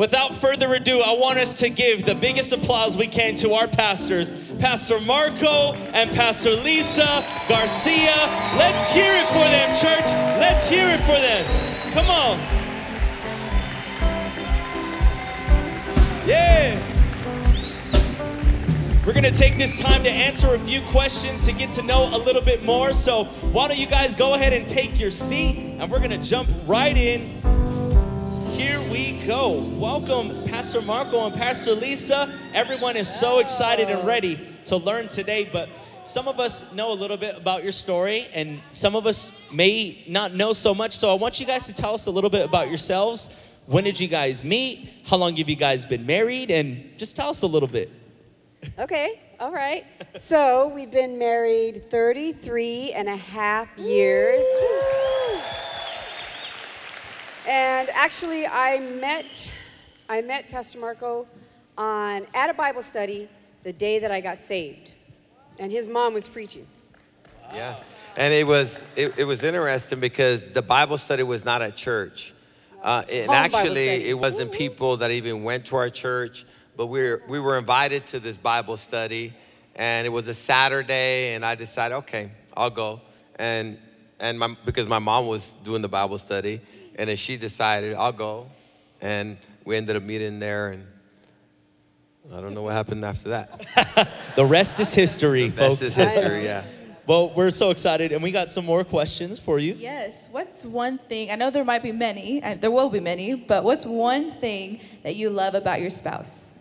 without further ado, I want us to give the biggest applause we can to our pastors, Pastor Marco and Pastor Liza Garcia. Let's hear it for them, church. Let's hear it for them. Come on. Yeah. We're gonna take this time to answer a few questions to get to know a little bit more. So, why don't you guys go ahead and take your seat and we're gonna jump right in. We go. Welcome, Pastor Marco and Pastor Liza. Everyone is so excited and ready to learn today, but some of us know a little bit about your story, and some of us may not know so much. So, I want you guys to tell us a little bit about yourselves. When did you guys meet? How long have you guys been married? And just tell us a little bit. Okay, all right. So we've been married 33 and a half years. And actually, I met, I met Pastor Marco on, at a Bible study the day that I got saved. And his mom was preaching. Yeah. And it was it, it was interesting because the Bible study was not at church. Uh, and Home actually, it wasn't people that even went to our church, but we were, we were invited to this Bible study. And it was a Saturday, and I decided, okay, I'll go. And, and my, because my mom was doing the Bible study, and then she decided, I'll go. And we ended up meeting there, and I don't know what happened after that. The rest is history, That's folks. his history, yeah. Well, we're so excited, and we got some more questions for you. Yes. What's one thing? I know there might be many, and there will be many, but what's one thing that you love about your spouse?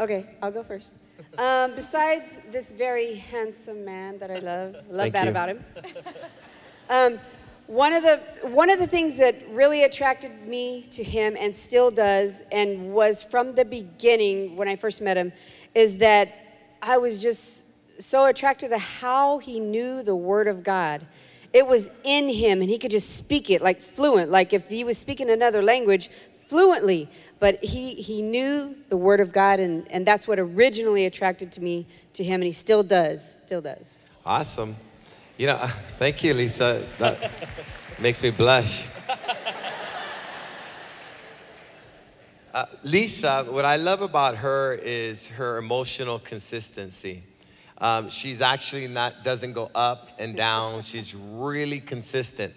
Okay, I'll go first. Um, besides this very handsome man that I love, love Thank that you. about him. Um, one of the one of the things that really attracted me to him and still does and was from the beginning when I first met him is that I was just so attracted to how he knew the word of God. It was in him and he could just speak it like fluent, like if he was speaking another language fluently. But he, he knew the word of God and, and that's what originally attracted to me to him and he still does, still does. Awesome. You know, thank you, Liza. That makes me blush. Uh, Liza, what I love about her is her emotional consistency. Um, she's actually not doesn't go up and down. She's really consistent,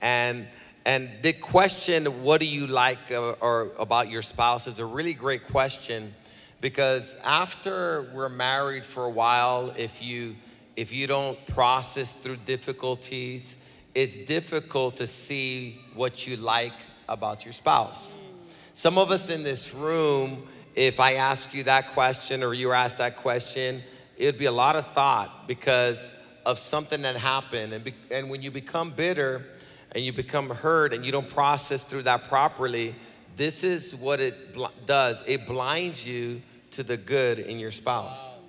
and and the question, "What do you like uh, or about your spouse?" is a really great question because after we're married for a while, if you if you don't process through difficulties, it's difficult to see what you like about your spouse. Some of us in this room, if I ask you that question or you ask that question, it'd be a lot of thought because of something that happened. And, be, and when you become bitter and you become hurt and you don't process through that properly, this is what it bl- does it blinds you to the good in your spouse.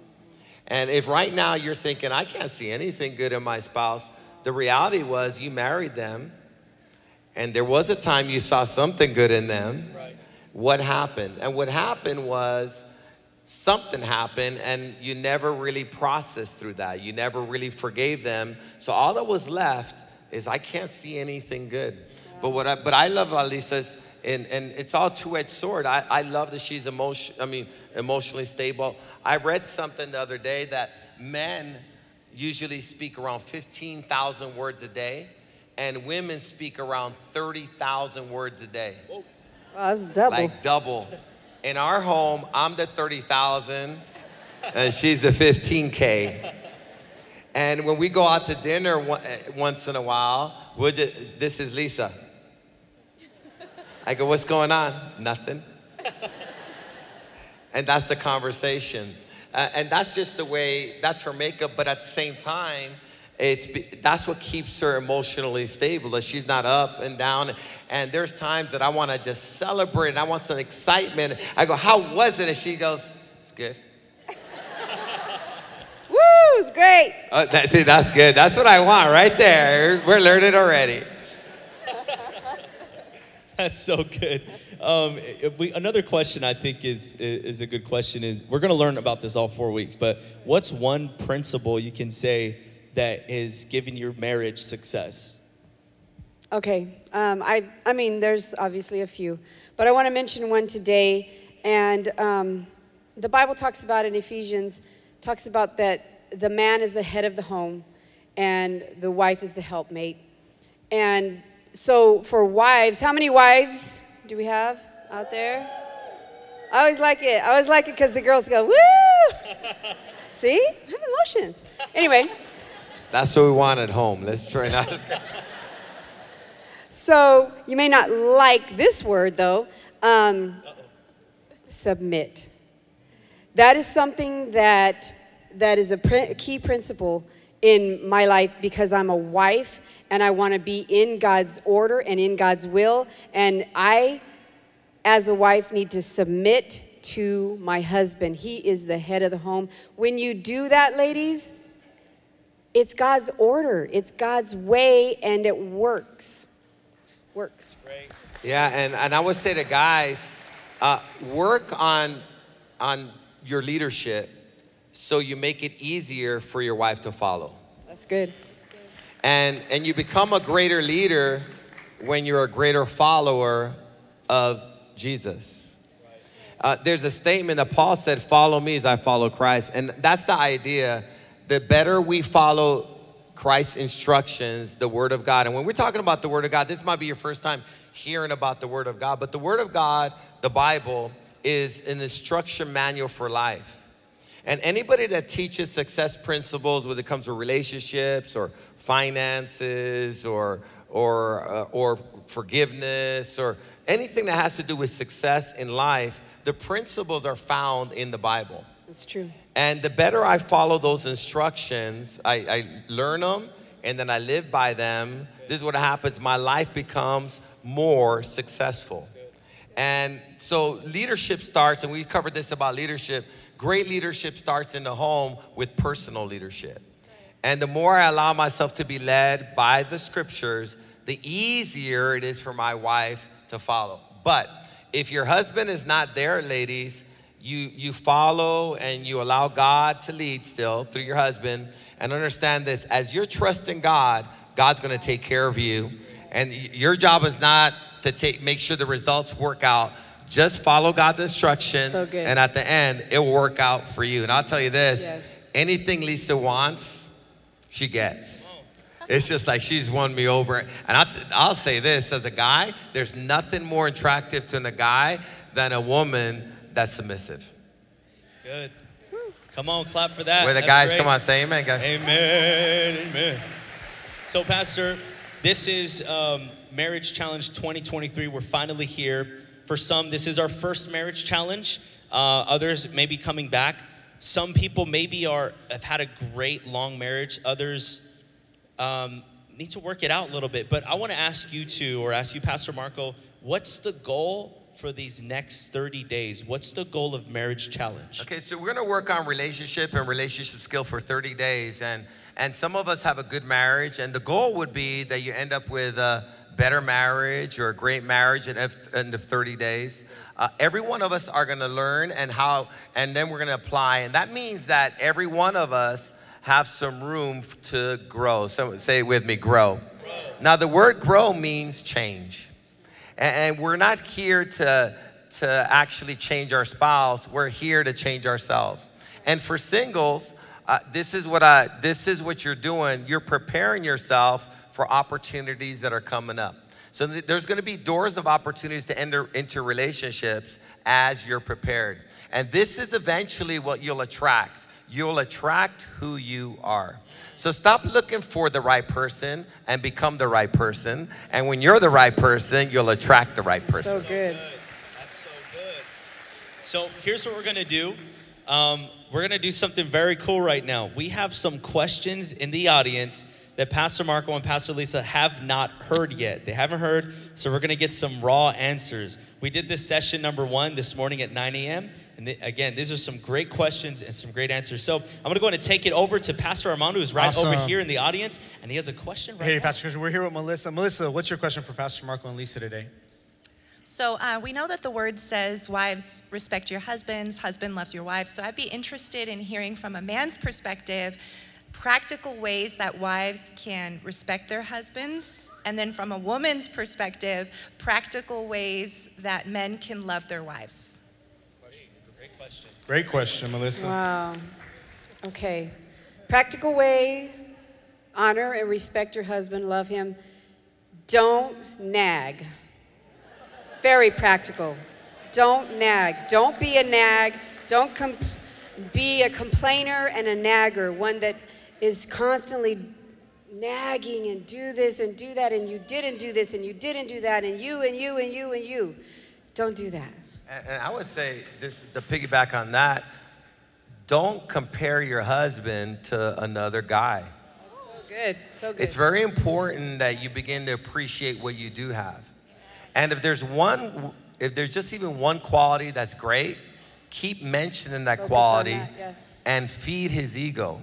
And if right now you're thinking, I can't see anything good in my spouse, the reality was you married them and there was a time you saw something good in them. Right. What happened? And what happened was something happened and you never really processed through that. You never really forgave them. So all that was left is I can't see anything good. But what I, but I love Alisa's and, and it's all two-edged sword. I, I love that she's emotion, I mean, emotionally stable. I read something the other day that men usually speak around 15,000 words a day and women speak around 30,000 words a day Wow, that's double. like double. In our home, I'm the 30,000 and she's the 15K. And when we go out to dinner one- eh, once in a while, we'll just, this is Liza. I go, what's going on? Nothing. And that's the conversation. Uh, and that's just the way, that's her makeup, but at the same time, it's that's what keeps her emotionally stable. That she's not up and down. And there's times that I want to just celebrate and I want some excitement. I go, "How was it?" And she goes, "It's good." Woo, it's great. Oh, that, see, that's good. That's what I want right there. We're learning already. That's so good. Um, we, another question I think is is a good question is we're going to learn about this all four weeks. But what's one principle you can say that is giving your marriage success? Okay. Um, I, I mean, there's obviously a few, but I want to mention one today. And um, the Bible talks about in Ephesians, talks about that the man is the head of the home and the wife is the helpmate. And so for wives, how many wives do we have out there? I always like it. I always like it because the girls go, woo! See? I have emotions. Anyway. That's what we want at home. Let's try not. So you may not like this word though. Um, submit. That is something that that is a, pr- a key principle in my life because I'm a wife and I want to be in God's order and in God's will. And I, as a wife, need to submit to my husband. He is the head of the home. When you do that, ladies, it's God's order, it's God's way, and it works. Works. Yeah, and, and I would say to guys, uh, work on, on your leadership so you make it easier for your wife to follow. That's good. And, and you become a greater leader when you're a greater follower of Jesus. Uh, there's a statement that Paul said, Follow me as I follow Christ. And that's the idea. The better we follow Christ's instructions, the Word of God. And when we're talking about the Word of God, this might be your first time hearing about the Word of God, but the Word of God, the Bible, is an instruction manual for life. And anybody that teaches success principles, whether it comes to relationships or finances or, or, uh, or forgiveness or anything that has to do with success in life, the principles are found in the Bible. That's true. And the better I follow those instructions, I, I learn them and then I live by them. This is what happens. My life becomes more successful. And so leadership starts, and we covered this about leadership. Great leadership starts in the home with personal leadership. And the more I allow myself to be led by the scriptures, the easier it is for my wife to follow. But if your husband is not there, ladies, you, you follow and you allow God to lead still through your husband. And understand this as you're trusting God, God's gonna take care of you. And your job is not to take, make sure the results work out. Just follow God's instructions. So. And at the end, it will work out for you. And I'll tell you this Yes. anything Liza wants, she gets. It's just like she's won me over. And I'll, t- I'll say this as a guy, there's nothing more attractive to a guy than a woman that's submissive. It's good. Come on, clap for that. Where the That's guys, great. come on, say amen, guys. Amen. Amen. So, Pastor, this is um, Marriage Challenge 2023. We're finally here. For some, this is our first marriage challenge. Uh, others may be coming back. Some people maybe are have had a great long marriage. Others um, need to work it out a little bit. But I want to ask you two, or ask you, Pastor Marco, what's the goal for these next 30 days? What's the goal of Marriage Challenge? Okay, so we're gonna work on relationship and relationship skill for 30 days. And, and some of us have a good marriage, and the goal would be that you end up with a better marriage or a great marriage at the end of 30 days. Uh, every one of us are gonna learn and how, and then we're gonna apply. And that means that every one of us have some room to grow. So say it with me, grow. Now, the word grow means change. And, and we're not here to, to actually change our spouse, we're here to change ourselves. And for singles, uh, this is what I this is what you're doing. You're preparing yourself for opportunities that are coming up. So th- there's going to be doors of opportunities to enter into relationships as you're prepared. And this is eventually what you'll attract. You'll attract who you are. So stop looking for the right person and become the right person. And when you're the right person, you'll attract the right person. So good. That's so good. So here's what we're gonna do. Um, we're gonna do something very cool right now. We have some questions in the audience that Pastor Marco and Pastor Liza have not heard yet. They haven't heard, so we're gonna get some raw answers. We did this session number one this morning at 9 a.m. And th- again, these are some great questions and some great answers. So I'm gonna go ahead and take it over to Pastor Armando, who's right over here in the audience, and he has a question right Hey, now. Pastor Chris, we're here with Melissa. Melissa, what's your question for Pastor Marco and Liza today? So uh, we know that the word says, "Wives respect your husbands, husband loves your wives." So I'd be interested in hearing from a man's perspective, practical ways that wives can respect their husbands, and then from a woman's perspective, practical ways that men can love their wives. Great question. Great question, Melissa. Wow. Okay. Practical way honor and respect your husband, love him. Don't nag. Very practical. Don't nag. Don't be a nag. Don't com- be a complainer and a nagger, one that is constantly nagging and do this and do that, and you didn't do this and you didn't do that, and you and you and you and you. Don't do that. And, and I would say, just to piggyback on that, don't compare your husband to another guy. Oh, so good. So good. It's very important that you begin to appreciate what you do have. And if there's one, if there's just even one quality that's great, keep mentioning that Focus quality that, yes. and feed his ego.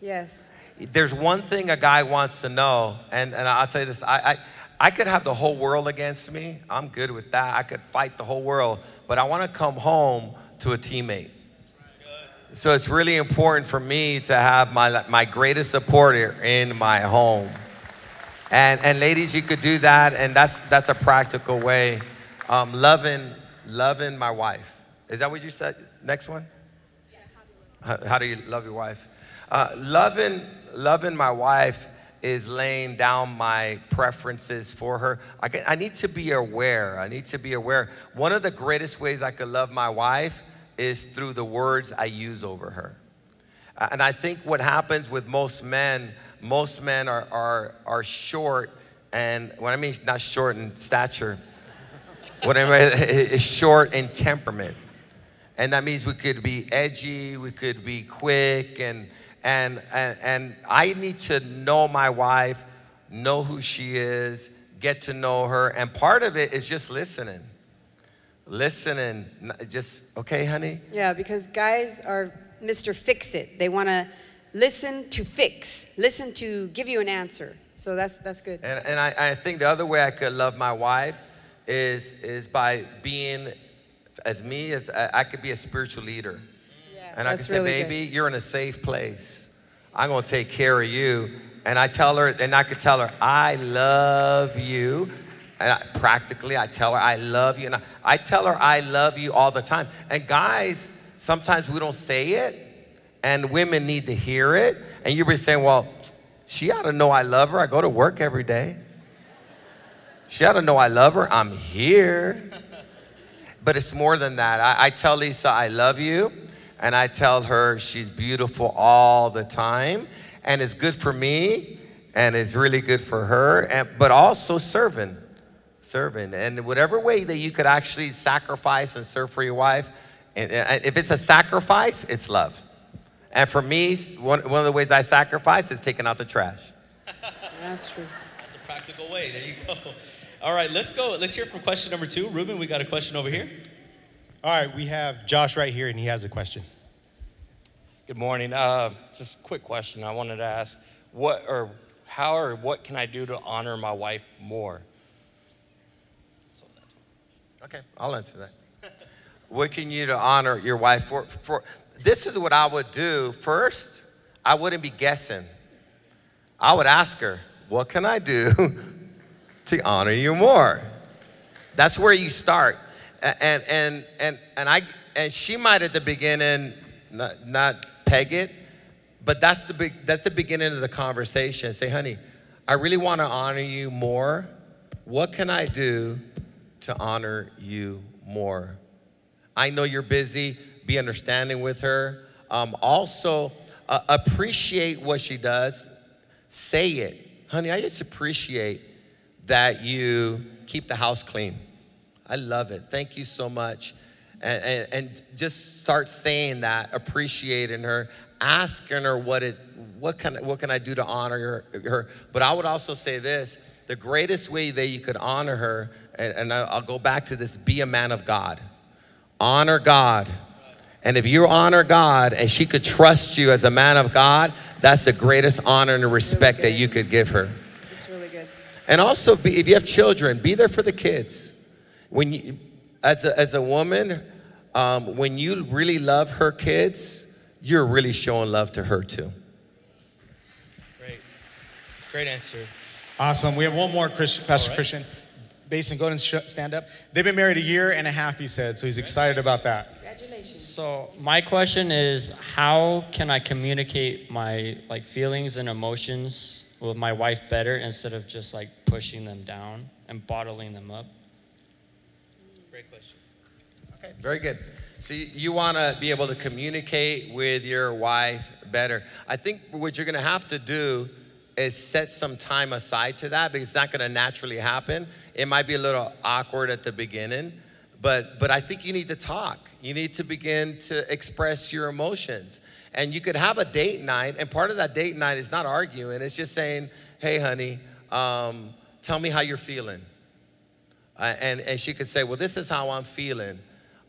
Yes. There's one thing a guy wants to know, and, and I'll tell you this I, I, I could have the whole world against me. I'm good with that. I could fight the whole world, but I want to come home to a teammate. So it's really important for me to have my, my greatest supporter in my home. And, and ladies, you could do that, and that's, that's a practical way. Um, loving, loving my wife. Is that what you said? Next one? How, how do you love your wife? Uh, loving, loving my wife is laying down my preferences for her. I, I need to be aware. I need to be aware. One of the greatest ways I could love my wife is through the words I use over her. And I think what happens with most men, most men are, are, are short, and what I mean, not short in stature, what I mean is short in temperament. And that means we could be edgy, we could be quick, and, and, and, and I need to know my wife, know who she is, get to know her. And part of it is just listening. Listening, just, okay, honey? Yeah, because guys are Mr. Fix It. They want to listen to fix, listen to give you an answer. So that's that's good. And, and I, I think the other way I could love my wife is, is by being, as me, as I, I could be a spiritual leader. And I can that's say, really good. baby, you're in a safe place. I'm gonna take care of you. And I tell her, and I could tell her, I love you. And I, practically, I tell her, I love you. And I, I tell her, I love you all the time. And guys, sometimes we don't say it, and women need to hear it. And you'll be saying, well, she ought to know I love her. I go to work every day. She ought to know I love her. I'm here. But it's more than that. I, I tell Liza, I love you. And I tell her she's beautiful all the time. And it's good for me. And it's really good for her. And, but also serving. Serving. And whatever way that you could actually sacrifice and serve for your wife, and, and if it's a sacrifice, it's love. And for me, one, one of the ways I sacrifice is taking out the trash. That's true. That's a practical way. There you go. All right, let's go. Let's hear from question number two. Ruben, we got a question over here. All right, we have Josh right here, and he has a question. Good morning. Uh, just a quick question. I wanted to ask, what or how or what can I do to honor my wife more? Okay, I'll answer that. what can you to honor your wife for, for? This is what I would do. First, I wouldn't be guessing. I would ask her, what can I do to honor you more? That's where you start. And and and and I and she might at the beginning not, not peg it, but that's the that's the beginning of the conversation. Say, honey, I really want to honor you more. What can I do to honor you more? I know you're busy. Be understanding with her. Um, also, uh, appreciate what she does. Say it, honey. I just appreciate that you keep the house clean. I love it. Thank you so much. And, and, and just start saying that, appreciating her, asking her what it, what can, what can I do to honor her, her. But I would also say this: the greatest way that you could honor her, and, and I'll go back to this: be a man of God. Honor God. And if you honor God and she could trust you as a man of God, that's the greatest honor and respect that you could give her. It's really good. And also, be, if you have children, be there for the kids. When you, as a, as a woman, um, when you really love her kids, you're really showing love to her too. Great great answer. Awesome. We have one more, Chris, Pastor right. Christian. Basin, go ahead and sh- stand up. They've been married a year and a half, he said, so he's excited about that. Congratulations. So my question is, how can I communicate my like feelings and emotions with my wife better instead of just like pushing them down and bottling them up? Great question. Okay, very good. So you, want to be able to communicate with your wife better. I think what you're going to have to do is set some time aside to that because it's not going to naturally happen. It might be a little awkward at the beginning, but but I think you need to talk. You need to begin to express your emotions. And you could have a date night, and part of that date night is not arguing. It's just saying, "Hey, honey, um, tell me how you're feeling." Uh, and, and she could say, Well, this is how I'm feeling.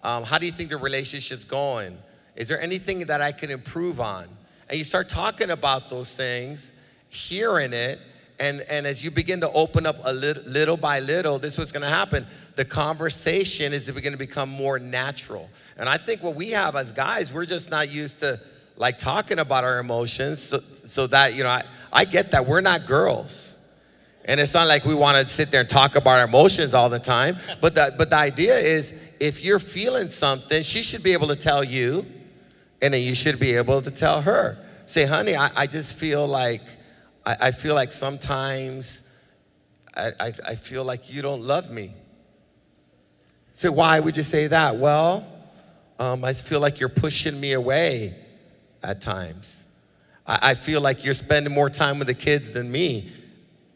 Um, how do you think the relationship's going? Is there anything that I can improve on? And you start talking about those things, hearing it, and, and as you begin to open up a little, little by little, this is what's gonna happen. The conversation is gonna become more natural. And I think what we have as guys, we're just not used to like talking about our emotions. So, so that, you know, I, I get that. We're not girls. And it's not like we want to sit there and talk about our emotions all the time. But the, but the idea is if you're feeling something, she should be able to tell you, and then you should be able to tell her. Say, honey, I, I just feel like, I, I feel like sometimes I, I, I feel like you don't love me. Say, why would you say that? Well, um, I feel like you're pushing me away at times. I, I feel like you're spending more time with the kids than me.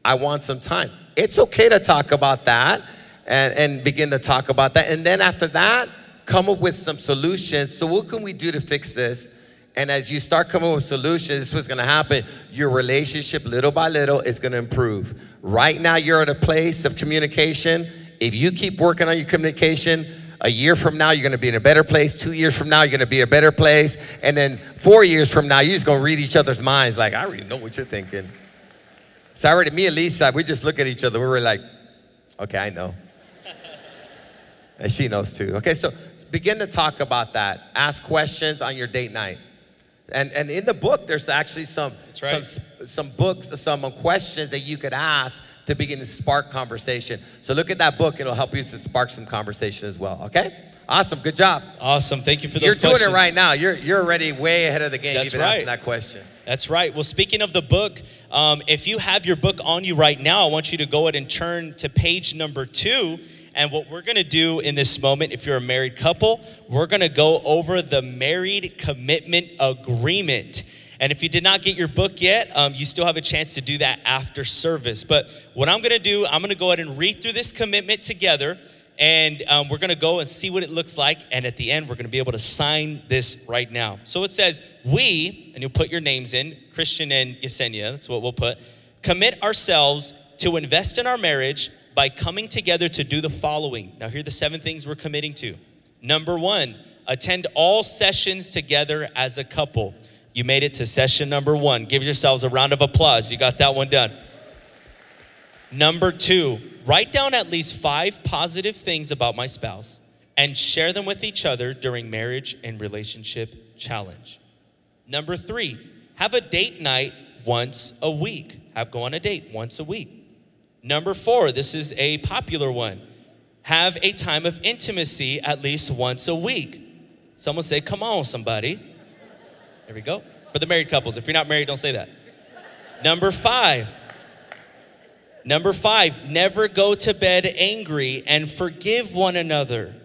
I want some time. It's okay to talk about that and, and begin to talk about that. And then after that, come up with some solutions. So, what can we do to fix this? And as you start coming up with solutions, this is what's gonna happen. Your relationship, little by little, is gonna improve. Right now, you're at a place of communication. If you keep working on your communication, a year from now, you're gonna be in a better place. Two years from now, you're gonna be in a better place. And then four years from now, you're just gonna read each other's minds like, I already know what you're thinking. So I already, me and Liza, we just look at each other. We were like, okay, I know. and she knows too. Okay, so begin to talk about that. Ask questions on your date night. And, and in the book, there's actually some, right. some, some books, some questions that you could ask to begin to spark conversation. So look at that book, it'll help you to spark some conversation as well, okay? Awesome, good job. Awesome. Thank you for those You're doing questions. it right now. You're, you're already way ahead of the game, That's even asking that question. That's right. Well, speaking of the book, um, if you have your book on you right now, I want you to go ahead and turn to page number two. And what we're gonna do in this moment, if you're a married couple, we're gonna go over the married commitment agreement. And if you did not get your book yet, um, you still have a chance to do that after service. But what I'm gonna do, I'm gonna go ahead and read through this commitment together. And um, we're gonna go and see what it looks like. And at the end, we're gonna be able to sign this right now. So it says, We, and you'll put your names in, Christian and Yesenia, that's what we'll put, commit ourselves to invest in our marriage by coming together to do the following. Now, here are the seven things we're committing to. Number one, attend all sessions together as a couple. You made it to session number one. Give yourselves a round of applause. You got that one done. Number two, write down at least five positive things about my spouse and share them with each other during marriage and relationship challenge. Number three, have a date night once a week. Have go on a date once a week. Number four, this is a popular one. Have a time of intimacy at least once a week. Someone say, come on, somebody. There we go. For the married couples. If you're not married, don't say that. Number five, Number five, never go to bed angry and forgive one another.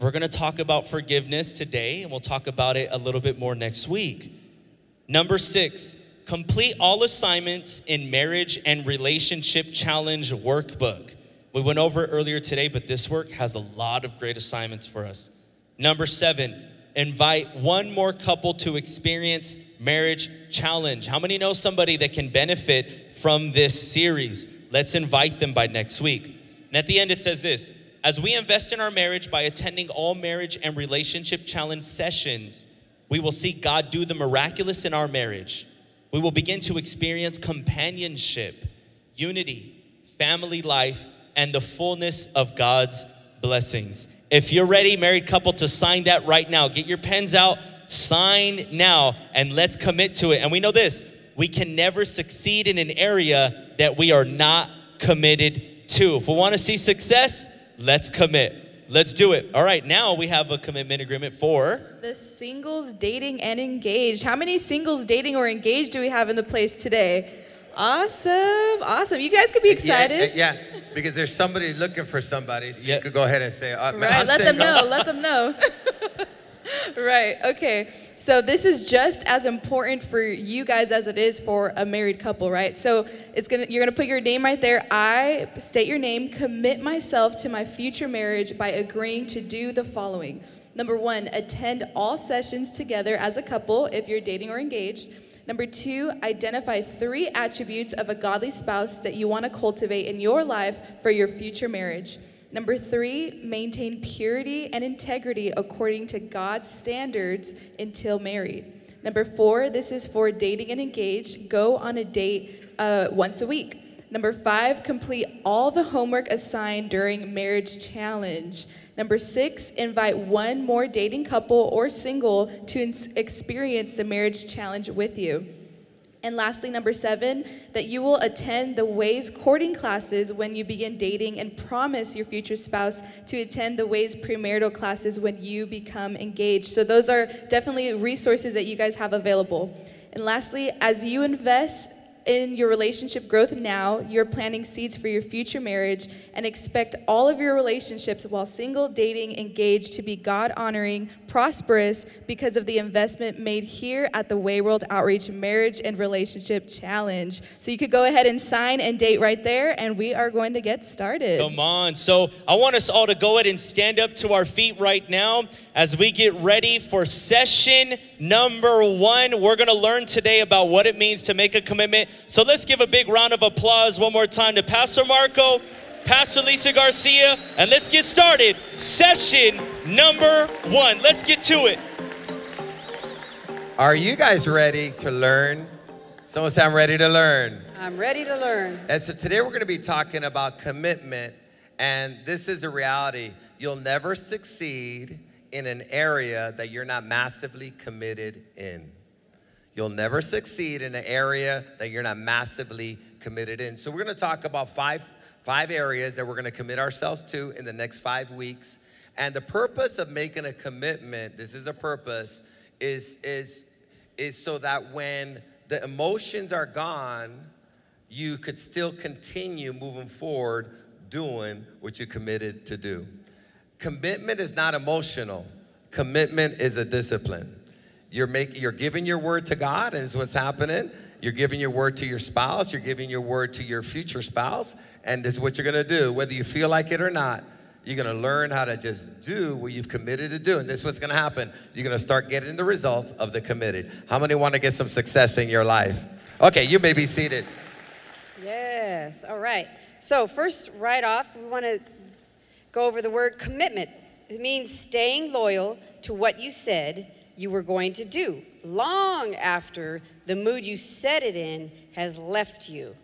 We're gonna talk about forgiveness today, and we'll talk about it a little bit more next week. Number six, complete all assignments in marriage and relationship challenge workbook. We went over it earlier today, but this work has a lot of great assignments for us. Number seven, invite one more couple to experience marriage challenge. How many know somebody that can benefit from this series? Let's invite them by next week. And at the end, it says this As we invest in our marriage by attending all marriage and relationship challenge sessions, we will see God do the miraculous in our marriage. We will begin to experience companionship, unity, family life, and the fullness of God's blessings. If you're ready, married couple, to sign that right now, get your pens out, sign now, and let's commit to it. And we know this we can never succeed in an area that we are not committed to. If we want to see success, let's commit. Let's do it. All right, now we have a commitment agreement for The singles dating and engaged. How many singles dating or engaged do we have in the place today? Awesome, awesome. You guys could be excited. Yeah, yeah, because there's somebody looking for somebody, so Yep. you could go ahead and say, uh, man, Right, I'm let them know, let them know. right, okay. So this is just as important for you guys as it is for a married couple, right? So it's gonna you're gonna put your name right there. I state your name, commit myself to my future marriage by agreeing to do the following. Number one, attend all sessions together as a couple if you're dating or engaged. Number two, identify three attributes of a godly spouse that you want to cultivate in your life for your future marriage. Number three, maintain purity and integrity according to God's standards until married. Number four, this is for dating and engaged. Go on a date uh, once a week. Number five, complete all the homework assigned during marriage challenge. Number six, invite one more dating couple or single to experience the marriage challenge with you. And lastly, number seven, that you will attend the Ways courting classes when you begin dating and promise your future spouse to attend the Ways premarital classes when you become engaged. So, those are definitely resources that you guys have available. And lastly, as you invest in your relationship growth now, you're planting seeds for your future marriage and expect all of your relationships while single, dating, engaged to be God honoring, prosperous because of the investment made here at the Way World Outreach Marriage and Relationship Challenge. So you could go ahead and sign and date right there, and we are going to get started. Come on. So I want us all to go ahead and stand up to our feet right now as we get ready for session number one. We're going to learn today about what it means to make a commitment. So let's give a big round of applause one more time to Pastor Marco, Pastor Liza Garcia, and let's get started. Session number one. Let's get to it. Are you guys ready to learn? Someone say, I'm ready to learn. I'm ready to learn. And so today we're going to be talking about commitment. And this is a reality. You'll never succeed in an area that you're not massively committed in. You'll never succeed in an area that you're not massively committed in. So we're going to talk about five five areas that we're going to commit ourselves to in the next 5 weeks. And the purpose of making a commitment, this is a purpose is is is so that when the emotions are gone, you could still continue moving forward doing what you committed to do. Commitment is not emotional. Commitment is a discipline. You're making you're giving your word to God and is what's happening. You're giving your word to your spouse, you're giving your word to your future spouse, and this is what you're gonna do, whether you feel like it or not. You're gonna learn how to just do what you've committed to do. And this is what's gonna happen. You're gonna start getting the results of the committed. How many wanna get some success in your life? Okay, you may be seated. Yes. All right. So, first, right off, we want to go over the word commitment. It means staying loyal to what you said you were going to do long after the mood you set it in has left you.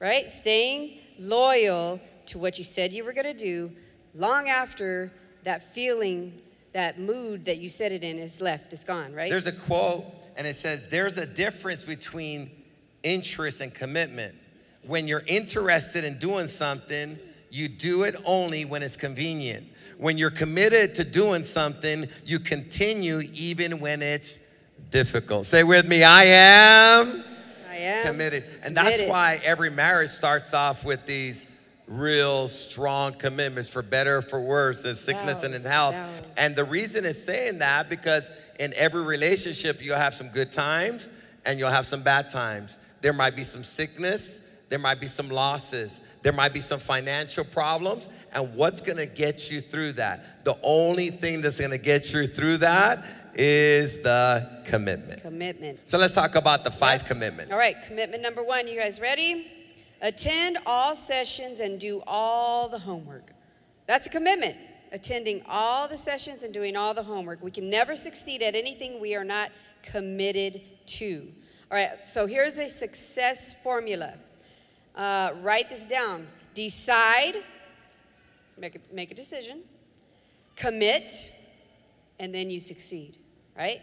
Right? Staying loyal to what you said you were going to do long after that feeling, that mood that you set it in is left, is gone, right? There's a quote, and it says, There's a difference between interest and commitment. When you're interested in doing something, you do it only when it's convenient. When you're committed to doing something, you continue even when it's difficult. Say with me, I am I am committed. And that's why every marriage starts off with these real strong commitments for better or for worse, in sickness and in health. And the reason is saying that because in every relationship you'll have some good times and you'll have some bad times. There might be some sickness, there might be some losses, there might be some financial problems, and what's gonna get you through that? The only thing that's gonna get you through that is the commitment. commitment. So let's talk about the five commitments. All right, commitment number one. You guys ready? Attend all sessions and do all the homework. That's a commitment. Attending all the sessions and doing all the homework. We can never succeed at anything we are not committed to. All right, so here's a success formula. Uh, write this down. Decide, make a, make a decision, commit, and then you succeed, right?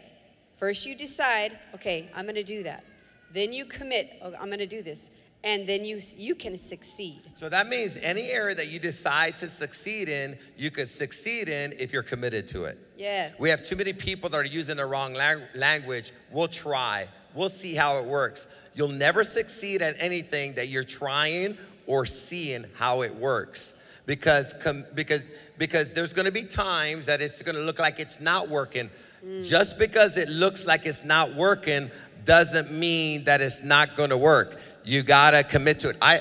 First, you decide, okay, I'm gonna do that. then you commit, oh, I'm going to do this, and then you you can succeed. So that means any area that you decide to succeed in, you could succeed in if you're committed to it. Yes. We have too many people that are using the wrong lang- language. We'll try. We'll see how it works. You'll never succeed at anything that you're trying or seeing how it works. Because com- because because there's going to be times that it's going to look like it's not working. Just because it looks like it's not working doesn't mean that it's not going to work. You got to commit to it. I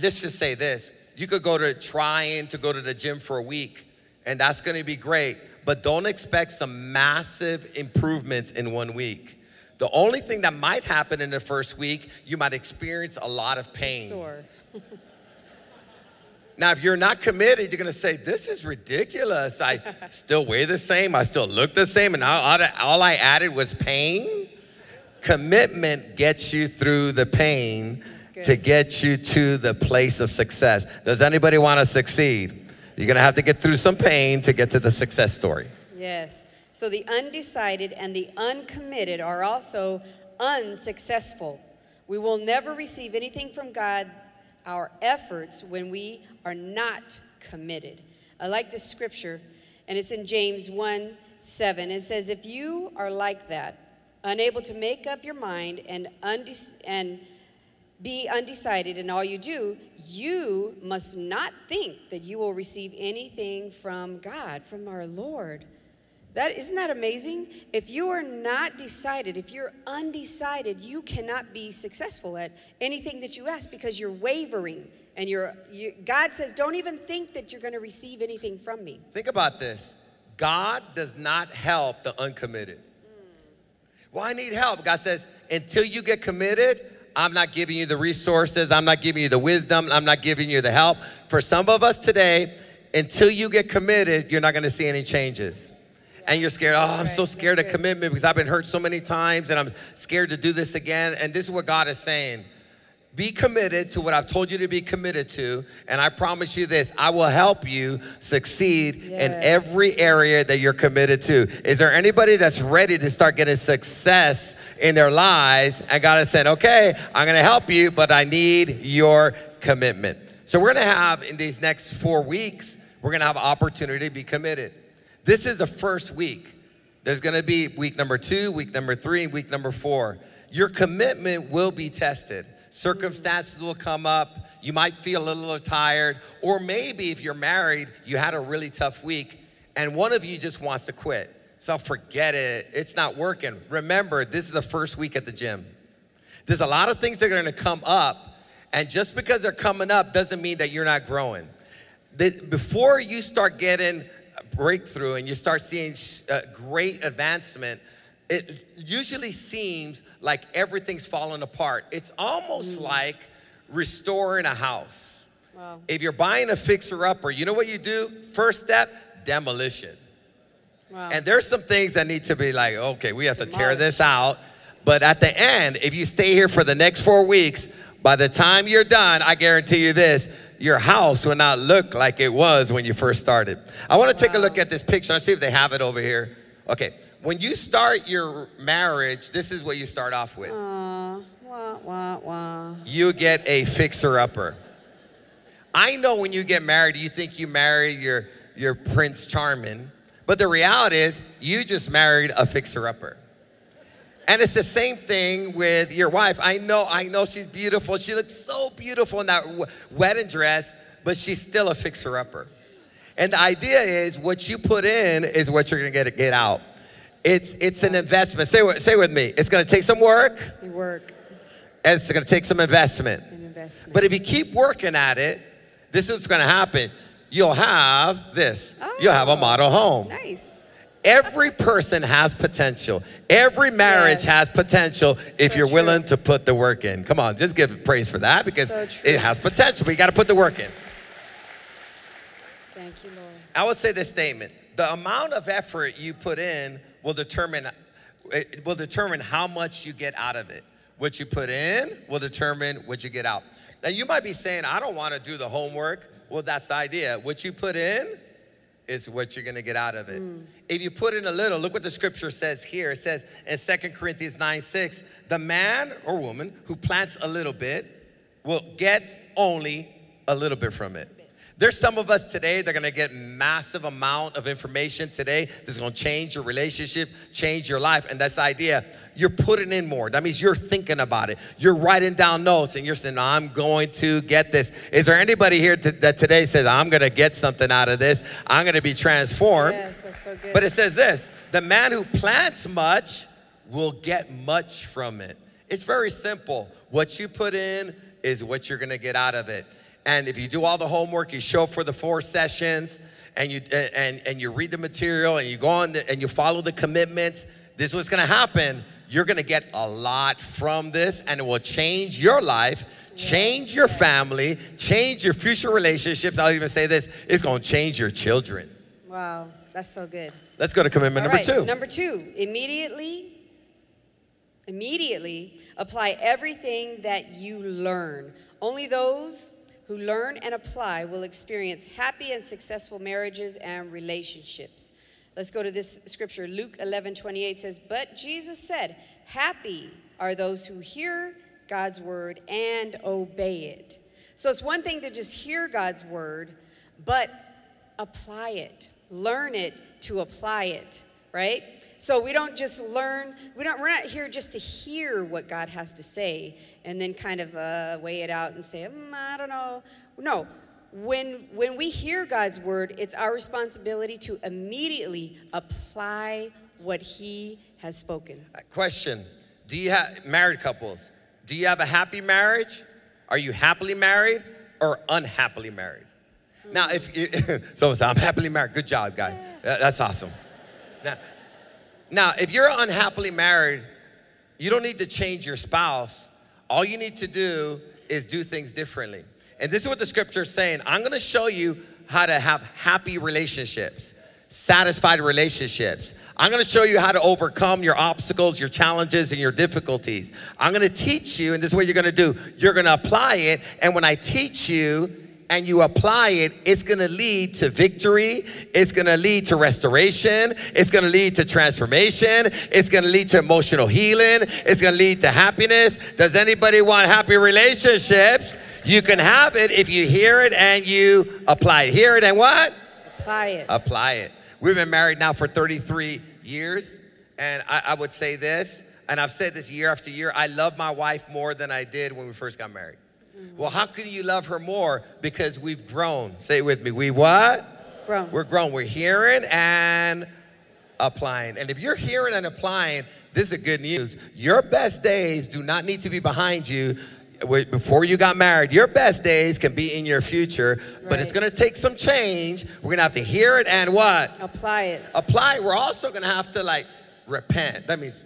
let's just say this. You could go to trying to go to the gym for a week and that's going to be great, but don't expect some massive improvements in one week. The only thing that might happen in the first week, you might experience a lot of pain. Sore. Now, if you're not committed, you're gonna say, This is ridiculous. I still weigh the same, I still look the same, and all, all I added was pain. Commitment gets you through the pain to get you to the place of success. Does anybody wanna succeed? You're gonna have to get through some pain to get to the success story. Yes. So the undecided and the uncommitted are also unsuccessful. We will never receive anything from God, our efforts, when we are not committed. I like this scripture, and it's in James 1 7. It says, If you are like that, unable to make up your mind and, unde- and be undecided in all you do, you must not think that you will receive anything from God, from our Lord. That isn't that amazing? If you are not decided, if you're undecided, you cannot be successful at anything that you ask because you're wavering and you're you, God says don't even think that you're going to receive anything from me. Think about this God does not help the uncommitted. Mm. Well, I need help. God says, until you get committed, I'm not giving you the resources, I'm not giving you the wisdom, I'm not giving you the help. For some of us today, until you get committed, you're not gonna see any changes. And you're scared, oh, I'm so scared of commitment because I've been hurt so many times and I'm scared to do this again. And this is what God is saying. Be committed to what I've told you to be committed to. And I promise you this I will help you succeed in every area that you're committed to. Is there anybody that's ready to start getting success in their lives? And God has said, okay, I'm gonna help you, but I need your commitment. So we're gonna have in these next four weeks, we're gonna have opportunity to be committed. This is the first week. There's gonna be week number two, week number three, week number four. Your commitment will be tested. Circumstances will come up. You might feel a little tired, or maybe if you're married, you had a really tough week and one of you just wants to quit. So forget it. It's not working. Remember, this is the first week at the gym. There's a lot of things that are gonna come up, and just because they're coming up doesn't mean that you're not growing. Before you start getting breakthrough and you start seeing uh, great advancement, it usually seems like everything's falling apart. It's almost like restoring a house. Wow. If you're buying a fixer upper, you know what you do? First step, demolition. Wow. And there's some things that need to be like, okay, we have to tear this out. But at the end, if you stay here for the next four weeks, by the time you're done, I guarantee you this, your house will not look like it was when you first started. I want to take a look at this picture. Let's see if they have it over here. Okay, when you start your marriage, this is what you start off with. Aw, wah, wah, wah. You get a fixer upper. I know when you get married, you think you married your, your Prince Charming, but the reality is you just married a fixer upper. And it's the same thing with your wife. I know, I know she's beautiful. She looks so beautiful in that wedding dress, but she's still a fixer upper. And the idea is what you put in is what you're gonna get, get out. It's, it's an investment. Say, with- say with me. It's gonna take some work, work and it's gonna take some investment. in investment. But if you keep working at it, this is what's gonna happen. You'll have this. Oh, You'll have a model home. nice. Every person has potential. Every marriage Yes. has potential if So you're true. willing to put the work in. Come on, just give praise for that because So it has potential, but you gotta put the work in. Thank you, Lord. I would say this statement the amount of effort you put in will determine it will determine how much you get out of it. What you put in will determine what you get out. Now you might be saying, I don't want to do the homework. Well, that's the idea. What you put in is what you're gonna get out of it. Mm. If you put in a little, look what the scripture says here. It says in 2 Corinthians 9 6, the man or woman who plants a little bit will get only a little bit from it. There's some of us today, they're gonna get massive amount of information today that's gonna change your relationship, change your life. And that's the idea. You're putting in more. That means you're thinking about it. You're writing down notes and you're saying, I'm going to get this. Is there anybody here that today says, I'm gonna get something out of this? I'm gonna be transformed. Yes, that's so good. But it says this the man who plants much will get much from it. It's very simple. What you put in is what you're gonna get out of it. And if you do all the homework, you show up for the four sessions, and you and and you read the material, and you go on the, and you follow the commitments. This is what's gonna happen. You're gonna get a lot from this, and it will change your life, change your family, change your future relationships. I'll even say this: it's gonna change your children. wow, that's so good. Let's go to commitment All number right, two. Number two, immediately, immediately apply everything that you learn. Only those who learn and apply will experience happy and successful marriages and relationships. Let's go to this scripture. Luke 11 28 says, But Jesus said, Happy are those who hear God's word and obey it. So it's one thing to just hear God's word, but apply it, learn it to apply it, right? So we don't just learn, we don't, we're not here just to hear what God has to say and then kind of uh, weigh it out and say, mm, I don't know. No, when, when we hear God's word, it's our responsibility to immediately apply what He has spoken. Question Do you have married couples? Do you have a happy marriage? Are you happily married or unhappily married? Now, if you, someone said, I'm happily married, good job, guy. That- That's awesome. Now, now, if you're unhappily married, you don't need to change your spouse. All you need to do is do things differently. And this is what the scripture is saying. I'm gonna show you how to have happy relationships, satisfied relationships. I'm gonna show you how to overcome your obstacles, your challenges, and your difficulties. I'm gonna teach you, and this is what you're gonna do. You're gonna apply it, and when I teach you, and you apply it, it's gonna lead to victory. It's gonna lead to restoration. It's gonna lead to transformation. It's gonna lead to emotional healing. It's gonna lead to happiness. Does anybody want happy relationships? You can have it if you hear it and you apply it. Hear it and what? Apply it. Apply it. We've been married now for 33 years, and I, I would say this, and I've said this year after year I love my wife more than I did when we first got married. Well, how can you love her more? Because we've grown. Say it with me. We what? Grown. We're grown. We're hearing and applying. And if you're hearing and applying, this is good news. Your best days do not need to be behind you before you got married. Your best days can be in your future, right. but it's going to take some change. We're going to have to hear it and what? Apply it. apply. We're also gonna have to like repent. That means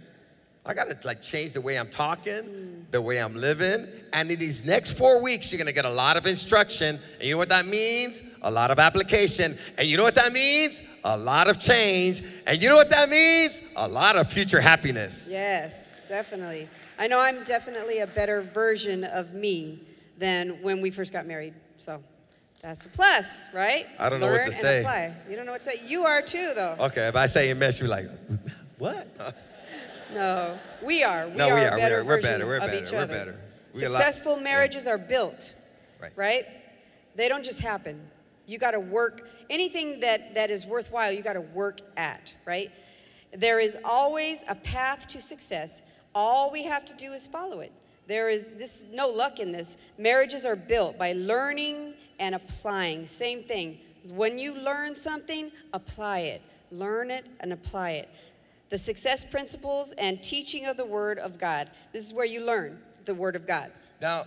I gotta like change the way I'm talking, the way I'm living. And in these next four weeks, you're gonna get a lot of instruction. And you know what that means? A lot of application. And you know what that means? A lot of change. And you know what that means? A lot of future happiness. Yes, definitely. I know I'm definitely a better version of me than when we first got married. So that's a plus, right? I don't know what to say. Apply. You don't know what to say. You are too, though. Okay, if I say amen, you're like, what? No, we are. We No, are we are, we better are. We're better, we're better, we're better. We Successful yeah. marriages are built, Right. right? They don't just happen. You got to work. Anything that that is worthwhile, you got to work at, right? There is always a path to success. All we have to do is follow it. There is this no luck in this. Marriages are built by learning and applying. Same thing. When you learn something, apply it. Learn it and apply it. The success principles and teaching of the Word of God. This is where you learn the Word of God. Now,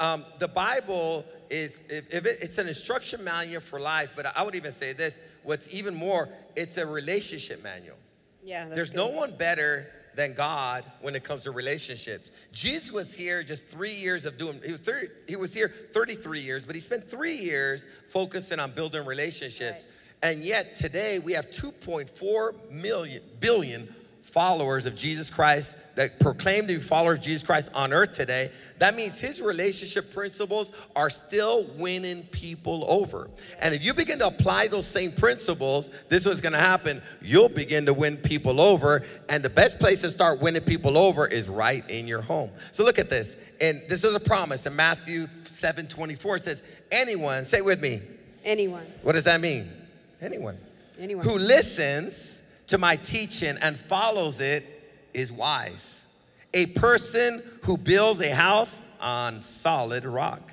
um, the Bible is if, if it, it's an instruction manual for life, but I would even say this: what's even more, it's a relationship manual. Yeah, There's good. no one better than God when it comes to relationships. Jesus was here just three years of doing. He was 30, he was here 33 years, but he spent three years focusing on building relationships. And yet today we have 2.4 million billion followers of Jesus Christ, that proclaim to be followers of Jesus Christ on earth today, that means his relationship principles are still winning people over. And if you begin to apply those same principles, this is what's gonna happen. You'll begin to win people over. And the best place to start winning people over is right in your home. So look at this. And this is a promise in Matthew 7 24. It says, Anyone, say it with me. Anyone. What does that mean? Anyone. Anyone. Who listens to my teaching and follows it is wise. A person who builds a house on solid rock.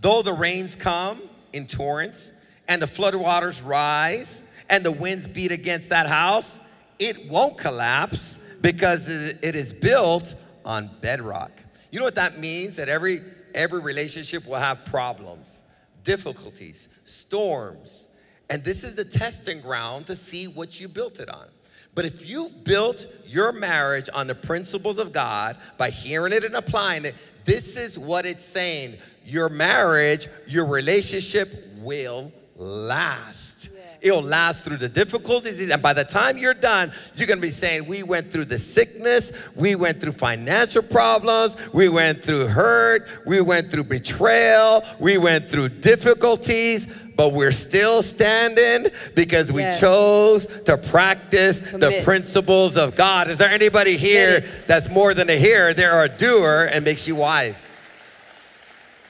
Though the rains come in torrents and the flood waters rise and the winds beat against that house, it won't collapse because it is built on bedrock. You know what that means? That every every relationship will have problems, difficulties, storms. And this is the testing ground to see what you built it on. But if you've built your marriage on the principles of God by hearing it and applying it, this is what it's saying. Your marriage, your relationship will last. It'll last through the difficulties. And by the time you're done, you're going to be saying, We went through the sickness. We went through financial problems. We went through hurt. We went through betrayal. We went through difficulties. But we're still standing because we Yes. chose to practice the principles of God. Is there anybody here that's more than a hearer? They're a doer and makes you wise.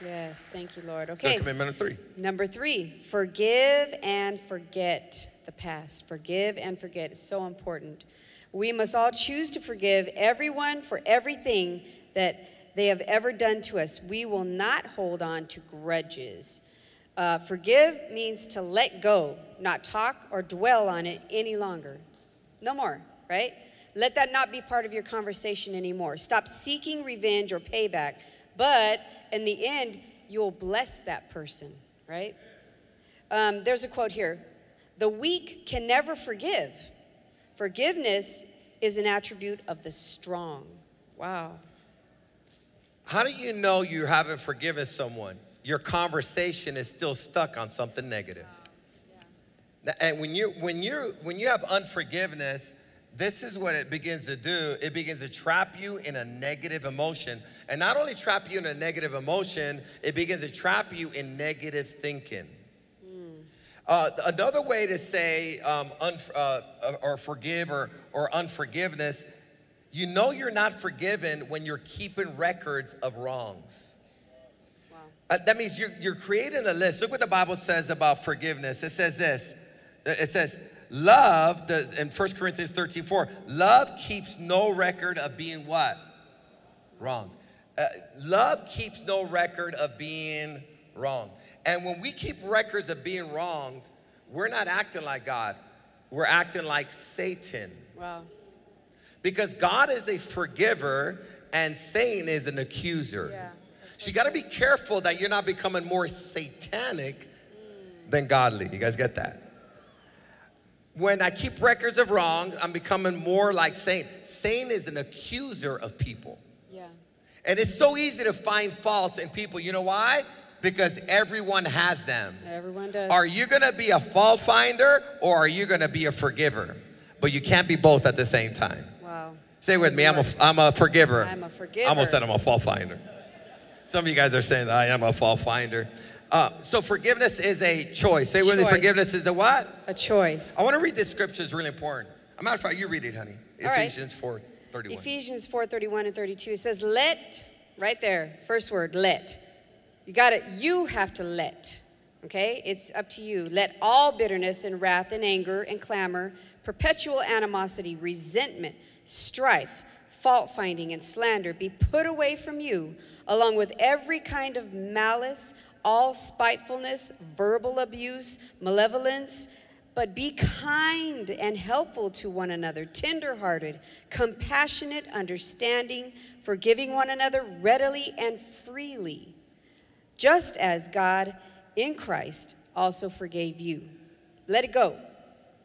Yes, thank you, Lord. So Okay. commitment of three. Number three, forgive and forget the past. Forgive and forget. It's so important. We must all choose to forgive everyone for everything that they have ever done to us. We will not hold on to grudges. Uh, forgive means to let go, not talk or dwell on it any longer. No more, right? Let that not be part of your conversation anymore. Stop seeking revenge or payback, but in the end, you'll bless that person, right? Um, there's a quote here The weak can never forgive. Forgiveness is an attribute of the strong. Wow. How do you know you haven't forgiven someone? Your conversation is still stuck on something negative. And when you when you when you have unforgiveness, this is what it begins to do. It begins to trap you in a negative emotion. And not only trap you in a negative emotion, it begins to trap you in negative thinking. Uh, another way to say um, uh, or forgive or, or unforgiveness, you know you're not forgiven when you're keeping records of wrongs. Uh, that means you're, you're creating a list. Look what the Bible says about forgiveness. It says this. It says, love, does, in 1 Corinthians 13, 4, love keeps no record of being what? Wrong. Uh, love keeps no record of being wrong. And when we keep records of being wronged, we're not acting like God. We're acting like Satan. Wow. Because God is a forgiver and Satan is an accuser. Yeah. So you got to be careful that you're not becoming more satanic than godly. You guys get that? When I keep records of wrong, I'm becoming more like Satan. Satan is an accuser of people. Yeah. And it's so easy to find faults in people. You know why? Because everyone has them. Everyone does. Are you gonna be a fault finder or are you gonna be a forgiver? But you can't be both at the same time. Wow. Say with me, I'm a, I'm a forgiver. I'm a forgiver. I almost said I'm a fault finder. Some of you guys are saying that I am a fault finder. Uh, so forgiveness is a choice. Say with me, forgiveness is a what? A choice. I want to read this scripture. It's really important. A matter of fact, you read it, honey. All right. Ephesians 4, 31. Ephesians 4 31 and 32. It says, Let, right there, first word, let. You got it. you have to let, okay? It's up to you. Let all bitterness and wrath and anger and clamor, perpetual animosity, resentment, strife, fault finding, and slander be put away from you, along with every kind of malice, all spitefulness, verbal abuse, malevolence. But be kind and helpful to one another, tenderhearted, compassionate, understanding, forgiving one another readily and freely, just as God in Christ also forgave you. Let it go.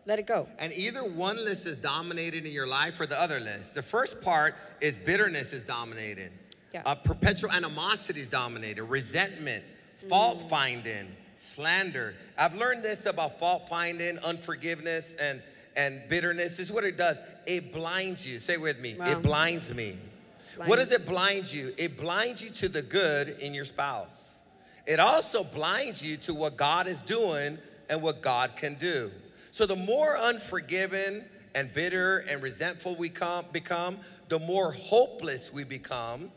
Let it go. And either one list is dominated in your life or the other list. The first part is bitterness is dominated. Yeah. Uh, perpetual animosity is dominated. Resentment, fault finding, slander. I've learned this about fault finding, unforgiveness, and and bitterness this is what it does. It blinds you. Say with me. Wow. It blinds me. What does it blind you? It blinds you to the good in your spouse. It also blinds you to what God is doing and what God can do. So the more unforgiven and bitter and resentful we come, become, the more hopeless we become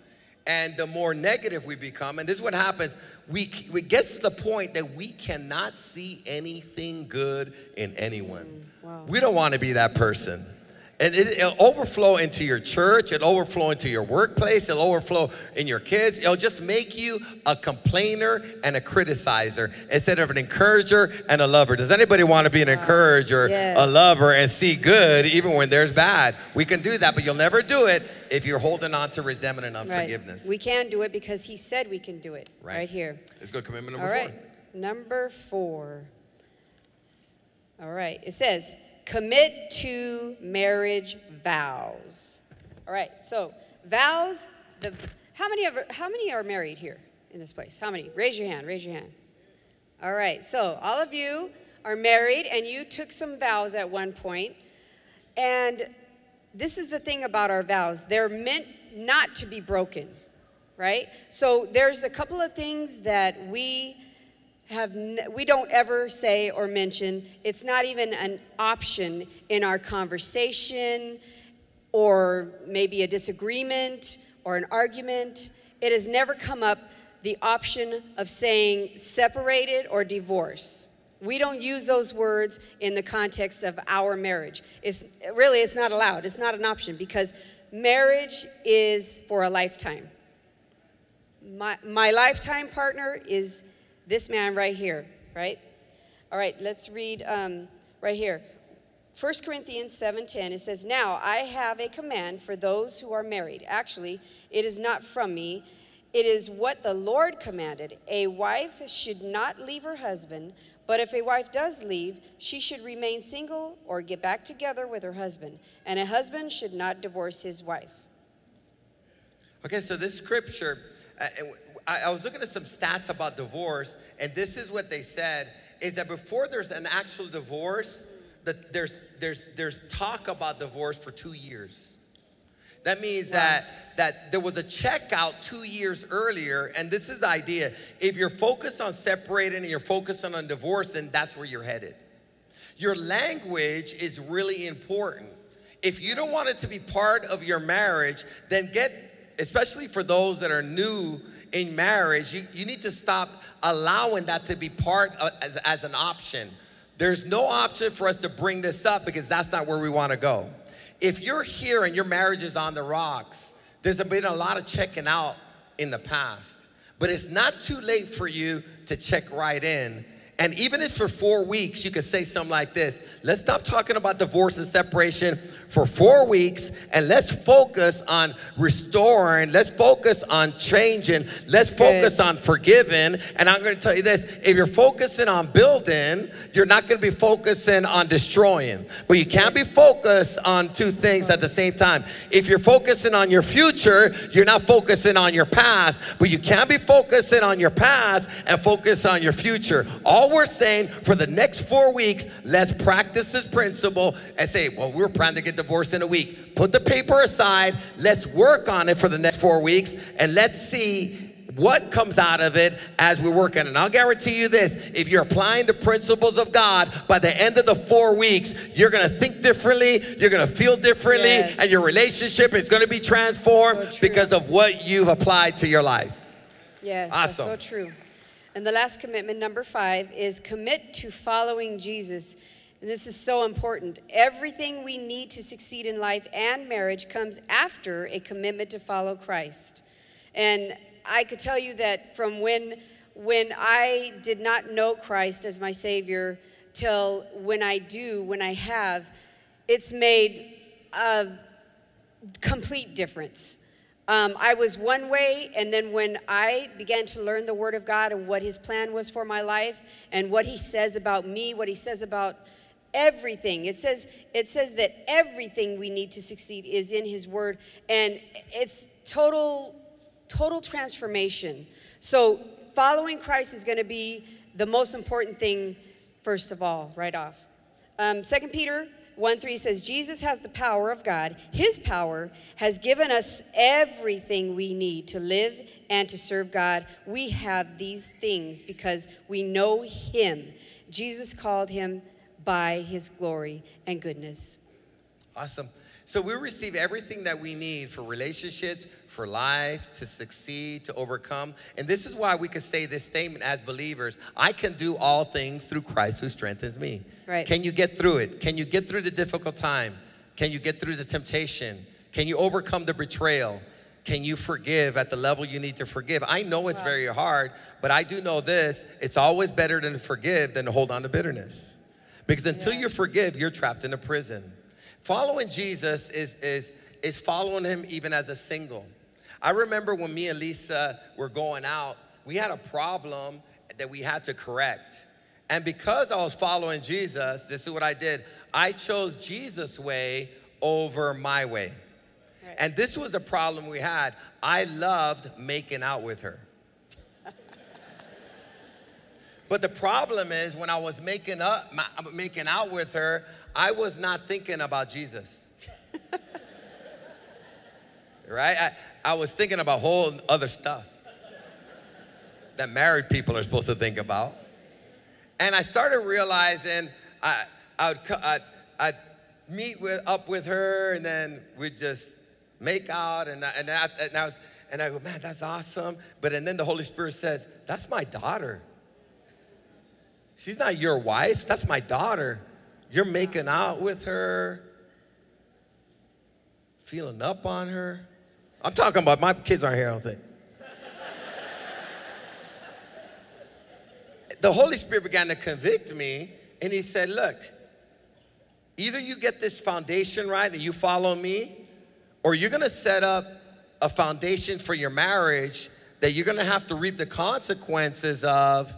and the more negative we become. And this is what happens. We, we get to the point that we cannot see anything good in anyone. Mm, we don't want to be that person. And it, will overflow into your church, it'll overflow into your workplace, it'll overflow in your kids. It'll just make you a complainer and a criticizer instead of an encourager and a lover. Does anybody want to be an encourager, a lover, and see good even when there's bad? We can do that, but you'll never do it if you're holding on to resentment and Right. unforgiveness. We can do it because he said we can do it Right. right, here. Let's go commitment number right. four. Number four. All right. It says, commit to marriage vows. All right. So vows. The how many of how many are married here in this place? How many? Raise your hand. Raise your hand. All right. So all of you are married, and you took some vows at one point, and this is the thing about our vows. They're meant not to be broken, right? So there's a couple of things that we have we don't ever say or mention. It's not even an option in our conversation or maybe a disagreement or an argument. It has never come up the option of saying separated or divorce. We don't use those words in the context of our marriage. It's really it's not allowed. It's not an option because marriage is for a lifetime. My, my lifetime partner is this man right here, right? All right, let's read um, right here. 1 Corinthians 7:10 it says, "Now I have a command for those who are married. Actually, it is not from me. It is what the Lord commanded. A wife should not leave her husband, but if a wife does leave, she should remain single or get back together with her husband. And a husband should not divorce his wife." Okay, so this scripture, uh, I, I was looking at some stats about divorce, and this is what they said: is that before there's an actual divorce, that there's there's there's talk about divorce for two years. That means that that there was a checkout two years earlier, and this is the idea: if you're focused on separating and you're focused on divorce, then that's where you're headed. Your language is really important. If you don't want it to be part of your marriage, then get, especially for those that are new in marriage, you, you need to stop allowing that to be part of, as, as an option. There's no option for us to bring this up because that's not where we want to go. If you're here and your marriage is on the rocks, there's been a lot of checking out in the past, but it's not too late for you to check right in and even if for four weeks you could say something like this let's stop talking about divorce and separation for four weeks and let's focus on restoring, let's focus on changing, let's focus on forgiving. And I'm gonna tell you this if you're focusing on building, you're not gonna be focusing on destroying. But you can't be focused on two things at the same time. If you're focusing on your future, you're not focusing on your past, but you can't be focusing on your past and focus on your future. All we're saying for the next four weeks, let's practice this principle and say, well, we're planning to get divorced in a week. Put the paper aside, let's work on it for the next four weeks, and let's see what comes out of it as we work on it. And I'll guarantee you this if you're applying the principles of God, by the end of the four weeks, you're gonna think differently, you're gonna feel differently, Yes. and your relationship is gonna be transformed So because of what you've applied to your life. Yes, Awesome. that's so true. And the last commitment, number five, is commit to following Jesus. And this is so important. Everything we need to succeed in life and marriage comes after a commitment to follow Christ. And I could tell you that from when when I did not know Christ as my Savior till when I do, when I have, it's made a complete difference. Um, I was one way, and then when I began to learn the Word of God and what His plan was for my life, and what He says about me, what He says about everything, it says it says that everything we need to succeed is in His Word, and it's total total transformation. So following Christ is going to be the most important thing, first of all, right off. Um, 2 Peter 1 3 says, Jesus has the power of God. His power has given us everything we need to live and to serve God. We have these things because we know Him. Jesus called Him by His glory and goodness. Awesome. So we receive everything that we need for relationships, for life, to succeed, to overcome. And this is why we can say this statement as believers I can do all things through Christ who strengthens me. Right. Can you get through it? Can you get through the difficult time? Can you get through the temptation? Can you overcome the betrayal? Can you forgive at the level you need to forgive? I know it's very hard, but I do know this it's always better than to forgive than to hold on to bitterness. Because until you forgive, you're trapped in a prison. Following Jesus is, is, is following him even as a single. I remember when me and Liza were going out, we had a problem that we had to correct. And because I was following Jesus, this is what I did I chose Jesus' way over my way. And this was a problem we had. I loved making out with her. But the problem is when I was making up ma- making out with her, I was not thinking about Jesus. right? I, I was thinking about whole other stuff that married people are supposed to think about. And I started realizing I, I would I'd, I'd meet with, up with her and then we'd just make out and, I- and, I, and, I was, and I go, man, that's awesome. But and then the Holy Spirit says, that's my daughter. She's not your wife, that's my daughter. You're making out with her, feeling up on her. I'm talking about my kids aren't here, I don't think. the Holy Spirit began to convict me, and He said, Look, either you get this foundation right and you follow me, or you're gonna set up a foundation for your marriage that you're gonna have to reap the consequences of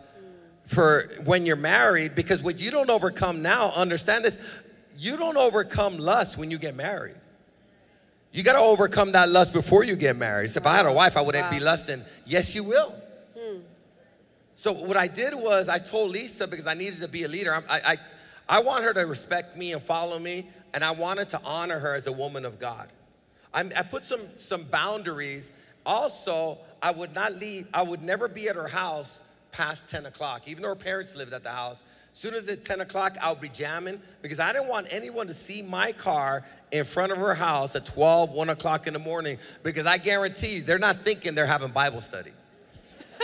for when you're married because what you don't overcome now, understand this, you don't overcome lust when you get married. You got to overcome that lust before you get married. So if I had a wife, I wouldn't be lusting. Yes, you will. Hmm. So what I did was I told Liza because I needed to be a leader. I, I, I, I want her to respect me and follow me, and I wanted to honor her as a woman of God. I, I put some some boundaries. Also, I would not leave. I would never be at her house past 10 o'clock, even though her parents lived at the house. As soon as it's 10 o'clock, I'll be jamming because I didn't want anyone to see my car in front of her house at 12, 1 o'clock in the morning because I guarantee you they're not thinking they're having Bible study.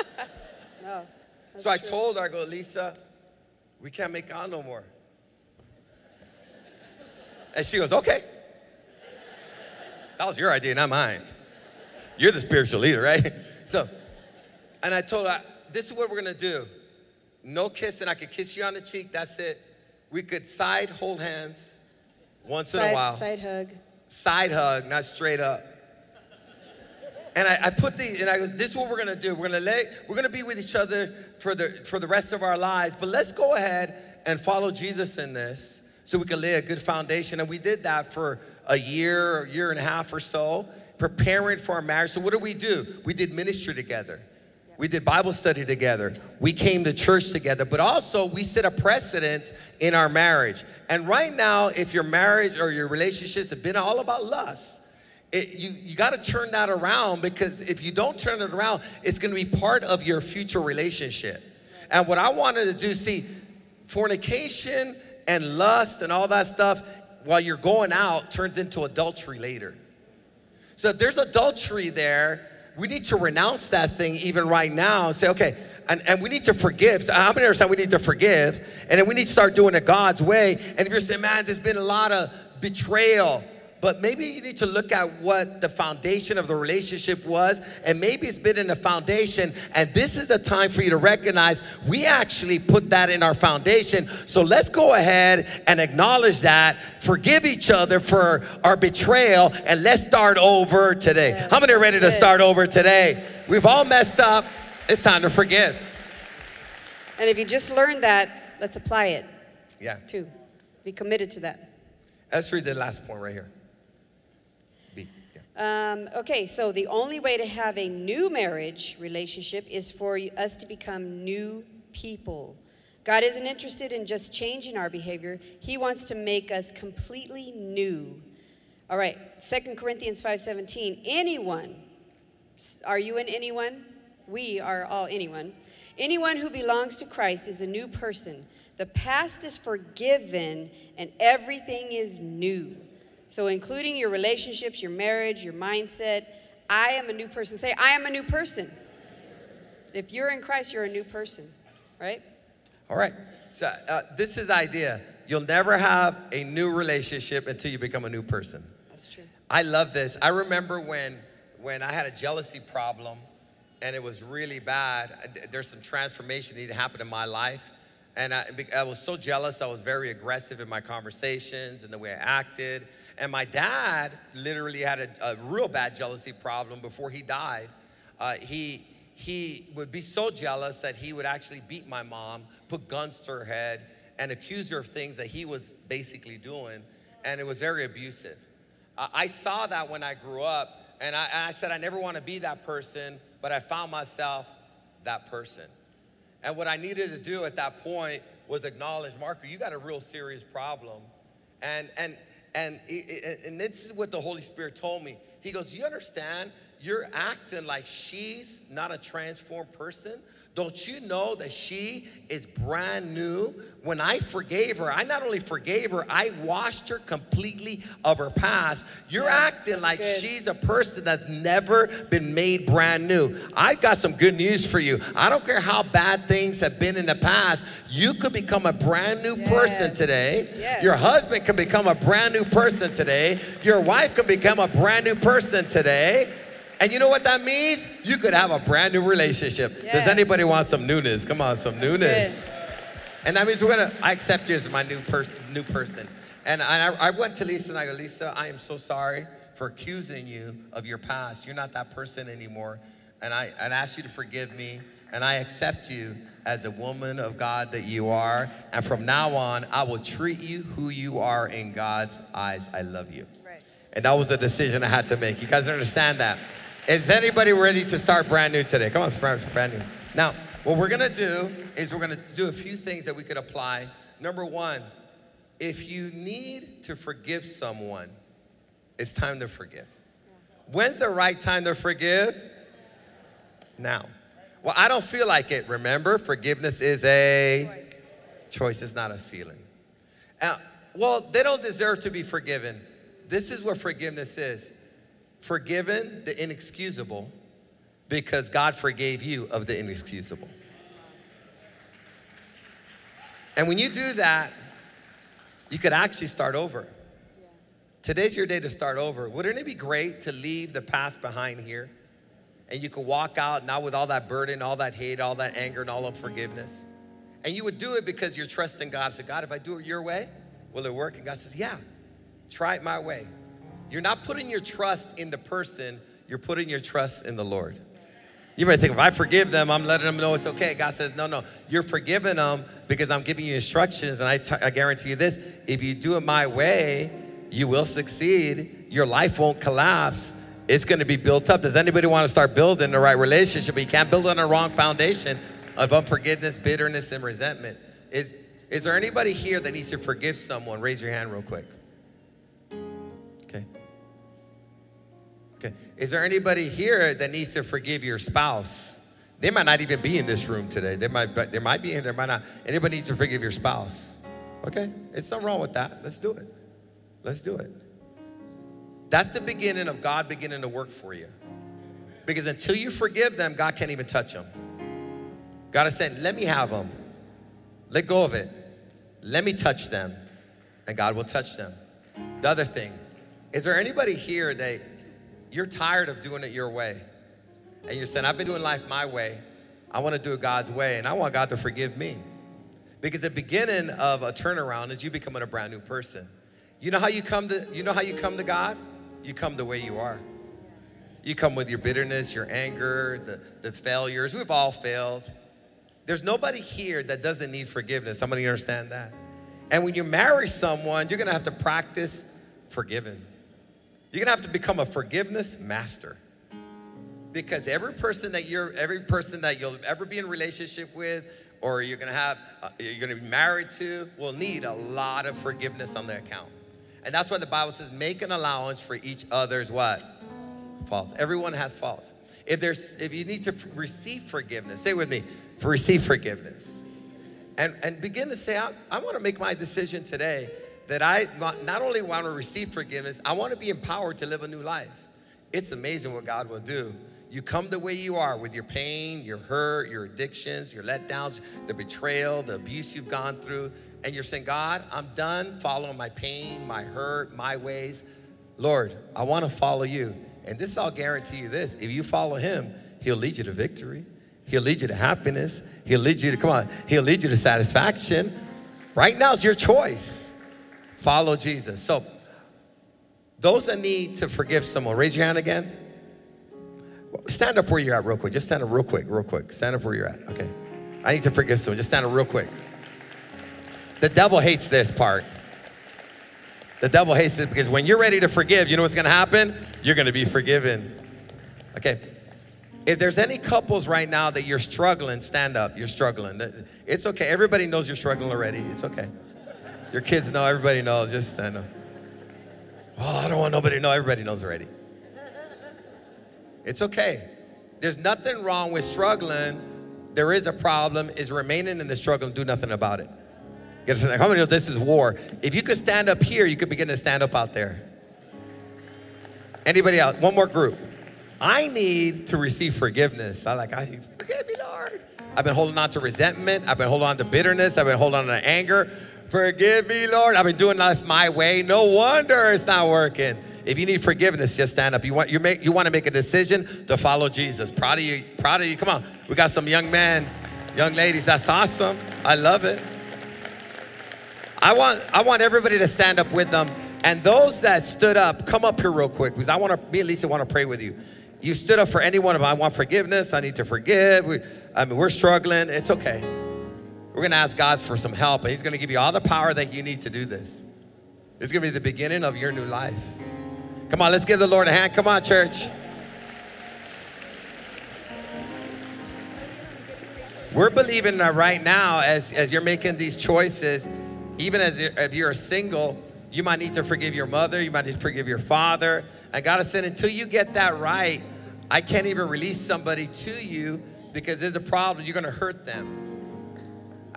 No. So I told her, I go, Liza, we can't make out no more. And she goes, okay. That was your idea, not mine. You're the spiritual leader, right? So, and I told her, this is what we're gonna do. No kissing. I could kiss you on the cheek, that's it. We could side hold hands once in a while. Side, side hug. Side hug, not straight up. And I, I put the and I go, this is what we're gonna do. We're gonna let we're gonna be with each other for the for the rest of our lives, but let's go ahead and follow Jesus in this so we can lay a good foundation. And we did that for a year, a year and a half or so, preparing for our marriage. So what did we do? We did ministry together. We did Bible study together. We came to church together, but also we set a precedence in our marriage. And right now, if your marriage or your relationships have been all about lust, it, you, you got to turn that around because if you don't turn it around, it's going to be part of your future relationship. And what I wanted to do, see, fornication and lust and all that stuff while you're going out turns into adultery later. So if there's adultery there, we need to renounce that thing even right now and say, okay, and, and we need to forgive. So how many understand we need to forgive? And then we need to start doing it God's way. And if you're saying, man, there's been a lot of betrayal, but maybe you need to look at what the foundation of the relationship was, and maybe it's been in the foundation, and this is a time for you to recognize we actually put that in our foundation. So let's go ahead and acknowledge that, forgive each other for our betrayal, and let's start over today. Yes, How many are ready to start over today? We've all messed up. It's time to forgive. And if you just learned that, let's apply it Yeah. too. Be committed to that. Let's read the last point right here. Um, okay, so the only way to have a new marriage relationship is for us to become new people. God isn't interested in just changing our behavior, He wants to make us completely new. All right, 2 Corinthians 5:17. Anyone, are you an anyone? We are all anyone. Anyone who belongs to Christ is a new person. The past is forgiven and everything is new. So, including your relationships, your marriage, your mindset, I am a new person. Say, I am a new person. If you're in Christ, you're a new person, right? All right. So uh, this is the idea. You'll never have a new relationship until you become a new person. That's true. I love this. I remember when when I had a jealousy problem and it was really bad. There's some transformation that needed to happen in my life. And I, I was so jealous, I was very aggressive in my conversations and the way I acted. And my dad literally had a, a real bad jealousy problem before he died. Uh, he, he would be so jealous that he would actually beat my mom, put guns to her head, and accuse her of things that he was basically doing. And it was very abusive. I saw that when I grew up, and I, and I said, I never want to be that person, but I found myself that person. And what I needed to do at that point was acknowledge, Marco, you got a real serious problem. And, and, and, and this is what the Holy Spirit told me. He goes, You understand? You're acting like she's not a transformed person. Don't you know that she is brand new? When I forgave her, I not only forgave her, I washed her completely of her past. You're acting like good. she's a person that's never been made brand new. I've got some good news for you. I don't care how bad things have been in the past, you could become a brand new person today. Yes. Your husband can become a brand new person today. Your wife can become a brand new person today. And you know what that means? You could have a brand new relationship. Does anybody want some newness? Come on, some newness. good. And that means we're gonna, I accept you as my new person, new person. And I, I went to Liza and I go, Liza, I am so sorry for accusing you of your past. You're not that person anymore. And I, and ask you to forgive me. And I accept you as a woman of God that you are. And from now on, I will treat you who you are in God's eyes. I love you. Right. And that was a decision I had to make. You guys understand that? Is anybody ready to start brand new today? Come on, start brand new. Now, what we're gonna do is we're gonna do a few things that we could apply. Number one, if you need to forgive someone, it's time to forgive. When's the right time to forgive? Now. Well, I don't feel like it. Remember, forgiveness is a choice, it's not a feeling. Uh, well, they don't deserve to be forgiven. This is what forgiveness is forgiven the inexcusable because God forgave you of the inexcusable. And when you do that, you could actually start over. Today's your day to start over. Wouldn't it be great to leave the past behind here? And you could walk out now with all that burden, all that hate, all that anger, and all unforgiveness. And you would do it because you're trusting God. So, God, if I do it your way, will it work? And God says, Yeah, try it my way. You're not putting your trust in the person, you're putting your trust in the Lord. You might think, if I forgive them, I'm letting them know it's okay. God says, no, no, you're forgiving them because I'm giving you instructions. And I, t- I guarantee you this if you do it my way, you will succeed. Your life won't collapse. It's going to be built up. Does anybody want to start building the right relationship? But you can't build on a wrong foundation of unforgiveness, bitterness, and resentment. Is, is there anybody here that needs to forgive someone? Raise your hand real quick. Is there anybody here that needs to forgive your spouse? They might not even be in this room today. They might, but there might be in there, might not. Anybody needs to forgive your spouse? Okay. It's something wrong with that. Let's do it. Let's do it. That's the beginning of God beginning to work for you. Because until you forgive them, God can't even touch them. God is saying, let me have them. Let go of it. Let me touch them. And God will touch them. The other thing, is there anybody here that you're tired of doing it your way? And you're saying, I've been doing life my way. I want to do it God's way, and I want God to forgive me. Because the beginning of a turnaround is you becoming a brand new person. You know how you come to you know how you come to God? You come the way you are. You come with your bitterness, your anger, the, the failures. We've all failed. There's nobody here that doesn't need forgiveness. Somebody understand that? And when you marry someone, you're gonna have to practice forgiving. You're gonna have to become a forgiveness master. Because every person that you're, every person that you'll ever be in relationship with, or you're gonna have, uh, you're gonna be married to will need a lot of forgiveness on their account. And that's why the Bible says, make an allowance for each other's what? Faults. Everyone has faults. If there's, if you need to receive forgiveness, say with me, receive forgiveness. And, and begin to say, I, I want to make my decision today that I not only want to receive forgiveness, I want to be empowered to live a new life. It's amazing what God will do. You come the way you are with your pain, your hurt, your addictions, your letdowns, the betrayal, the abuse you've gone through, and you're saying, God, I'm done following my pain, my hurt, my ways. Lord, I want to follow you. And this, I'll guarantee you this if you follow him, he'll lead you to victory, he'll lead you to happiness, he'll lead you to, come on, he'll lead you to satisfaction. Right now is your choice. Follow Jesus. So, those that need to forgive someone, raise your hand again. Stand up where you're at, real quick. Just stand up real quick, real quick. Stand up where you're at. Okay. I need to forgive someone. Just stand up real quick. The devil hates this part. The devil hates it because when you're ready to forgive, you know what's gonna happen? You're gonna be forgiven. Okay. If there's any couples right now that you're struggling, stand up. You're struggling. It's okay. Everybody knows you're struggling already. It's okay. Your kids know, everybody knows. Just stand up. Oh, I don't want nobody to know. Everybody knows already. It's okay. There's nothing wrong with struggling. There is a problem, is remaining in the struggle and do nothing about it. You understand? How many know this is war? If you could stand up here, you could begin to stand up out there. Anybody else? One more group. I need to receive forgiveness. I like, I forgive me, Lord. I've been holding on to resentment. I've been holding on to bitterness. I've been holding on to anger. Forgive me, Lord. I've been doing life my way. No wonder it's not working. If you need forgiveness, just stand up. You want you make you want to make a decision to follow Jesus. Proud of you. Proud of you. Come on. We got some young men, young ladies. That's awesome. I love it. I want I want everybody to stand up with them. And those that stood up, come up here real quick because I want to. Me and Liza want to pray with you. You stood up for any one of them. I want forgiveness. I need to forgive. We, I mean, we're struggling. It's okay. We're going to ask God for some help, and He's going to give you all the power that you need to do this. It's going to be the beginning of your new life. Come on, let's give the Lord a hand. Come on, church. We're believing that right now, as, as you're making these choices, even as if you're single, you might need to forgive your mother, you might need to forgive your father. And God is saying, until you get that right, I can't even release somebody to you because there's a problem. You're going to hurt them.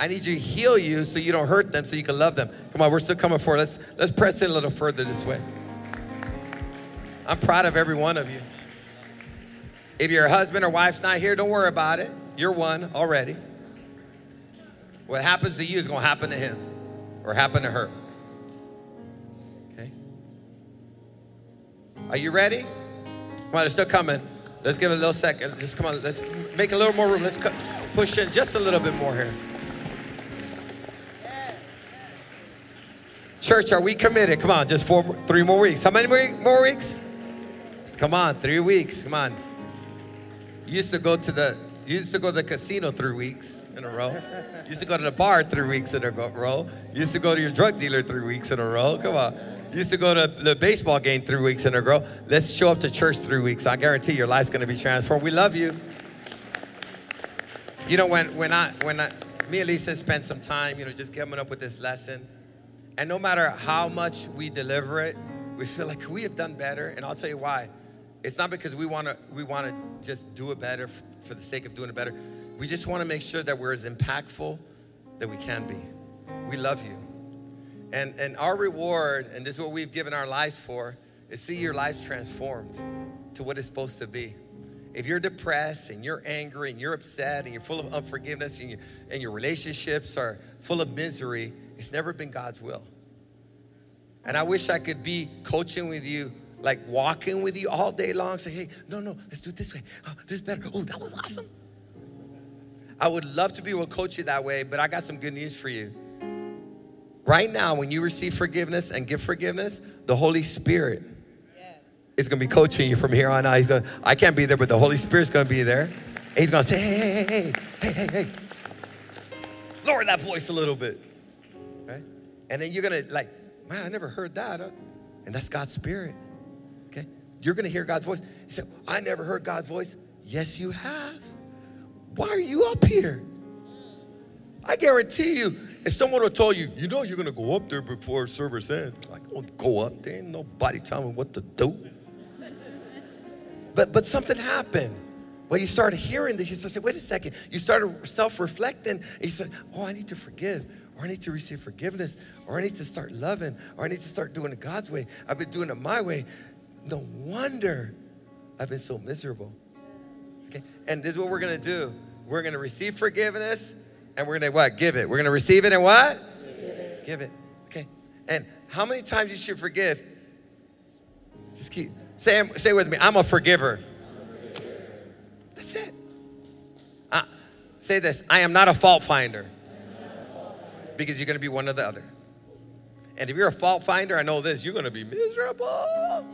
I need you to heal you so you don't hurt them, so you can love them. Come on, we're still coming forward. Let's let's press in a little further this way. I'm proud of every one of you. If your husband or wife's not here, don't worry about it. You're one already. What happens to you is going to happen to him or happen to her. Okay? Are you ready? Come on, they're still coming. Let's give it a little second. Just come on, let's make a little more room. Let's push in just a little bit more here. Church, are we committed? Come on, just four, three more weeks. How many more weeks? Come on, three weeks. Come on. You used to go to the you used to go to the casino three weeks in a row. You used to go to the bar three weeks in a row. You used to go to your drug dealer three weeks in a row. Come on. You used to go to the baseball game three weeks in a row. Let's show up to church three weeks. I guarantee your life's gonna be transformed. We love you. You know, when when I when I me and Liza spent some time, you know, just coming up with this lesson. And no matter how much we deliver it, we feel like we have done better. And I'll tell you why. It's not because we want to we want to just do it better for the sake of doing it better. We just want to make sure that we're as impactful that we can be. We love you. And and our reward, and this is what we've given our lives for, is see your lives transformed to what it's supposed to be. If you're depressed and you're angry and you're upset and you're full of unforgiveness and, you, and your relationships are full of misery, it's never been God's will. And I wish I could be coaching with you like walking with you all day long, say, hey, no, no, let's do it this way. Oh, this is better. Oh, that was awesome. I would love to be able to coach you that way, but I got some good news for you. Right now, when you receive forgiveness and give forgiveness, the Holy Spirit yes. is going to be coaching you from here on out. Gonna, I can't be there, but the Holy Spirit's going to be there. And he's going to say, hey, hey, hey, hey, hey, hey. Lower that voice a little bit. And then you're to like, man, I never heard that. Huh? And that's God's Spirit. Okay? You're to hear God's voice. He said, I never heard God's voice. Yes, you have. Why are you up here? I guarantee you, if someone would told you, you know, you're gonna go up there before service ends, like, I won't go up there. Ain't nobody telling me what to do. But but something happened. Well, you started hearing this. You said, wait a second. You started self-reflecting, you said, oh, I need to forgive, or I need to receive forgiveness, or I need to start loving, or I need to start doing it God's way. I've been doing it my way. No wonder I've been so miserable. Okay, and this is what we're gonna do. We're gonna receive forgiveness, and we're gonna what? Give it. We're gonna receive it and what? Give it. Give it. Okay. And how many times you should forgive? Just keep say say with me. I'm a forgiver. That's it. Uh, say this. I am not a fault finder. Because you're gonna be one or the other. And if you're a fault finder, I know this. You're gonna be miserable.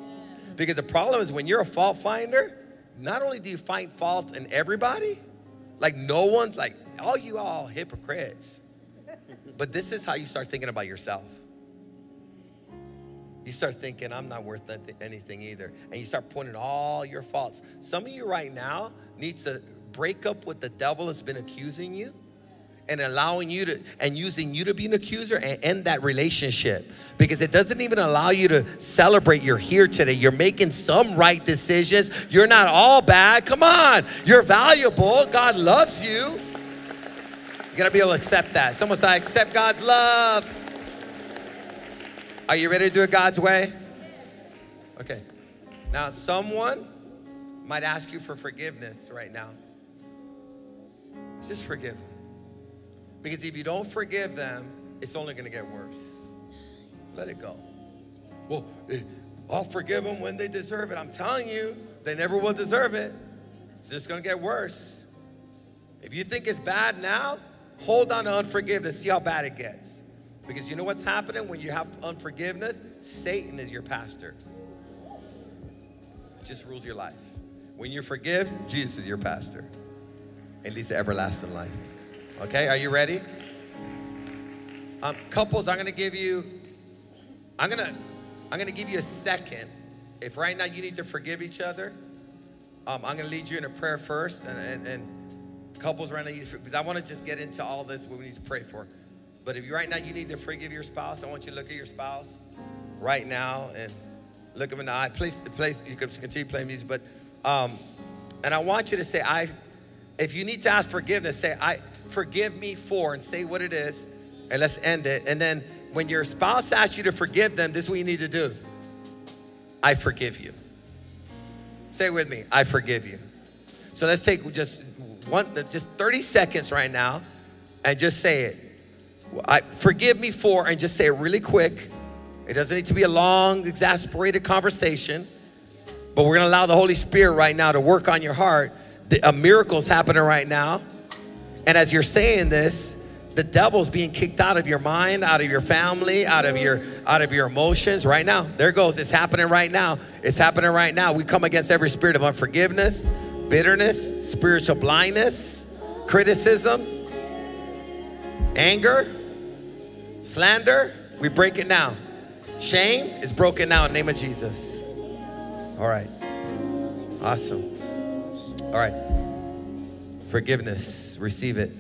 Because the problem is when you're a fault finder, not only do you find fault in everybody, like no one's like all you all hypocrites. But this is how you start thinking about yourself. You start thinking, I'm not worth anything either. And you start pointing all your faults. Some of you right now needs to break up what the devil has been accusing you and allowing you to and using you to be an accuser and end that relationship. Because it doesn't even allow you to celebrate you're here today. You're making some right decisions. You're not all bad. Come on. You're valuable. God loves you. You gotta be able to accept that. Someone say accept god's love. Are you ready to do it god's way? Okay. Now someone might ask you for forgiveness right now. Just forgive them because if you don't forgive them, it's only going to get worse. Let it go. Well, eh, I'll forgive them when they deserve it. I'm telling you, they never will deserve it. It's just going to get worse. If you think it's bad now, hold on to unforgiveness. See how bad it gets. Because you know what's happening when you have unforgiveness? Satan is your pastor. It just rules your life. When you forgive, Jesus is your pastor. And leads to everlasting life. Okay, are you ready? Um, couples, I'm gonna give you, I'm gonna, I'm gonna give you a second. If right now you need to forgive each other, um, I'm gonna lead you in a prayer first, and, and, and couples right now, because I want to just get into all this what we need to pray for. But if you right now you need to forgive your spouse, I want you to look at your spouse right now and look them in the eye. Please, please, you can continue playing music, but um, and I want you to say, I. If you need to ask forgiveness, say, I forgive me for, and say what it is, and let's end it. And then when your spouse asks you to forgive them, this is what you need to do I forgive you. Say it with me I forgive you. So let's take just one, just 30 seconds right now and just say it. I forgive me for, and just say it really quick. It doesn't need to be a long, exasperated conversation, but we're gonna allow the Holy Spirit right now to work on your heart. The, a miracle's happening right now. And as you're saying this, the devil's being kicked out of your mind, out of your family, out of your out of your emotions right now. There goes. It's happening right now. It's happening right now. We come against every spirit of unforgiveness, bitterness, spiritual blindness, criticism, anger, slander. We break it now. Shame is broken now in the name of Jesus. All right. Awesome. All right. Forgiveness. Receive it.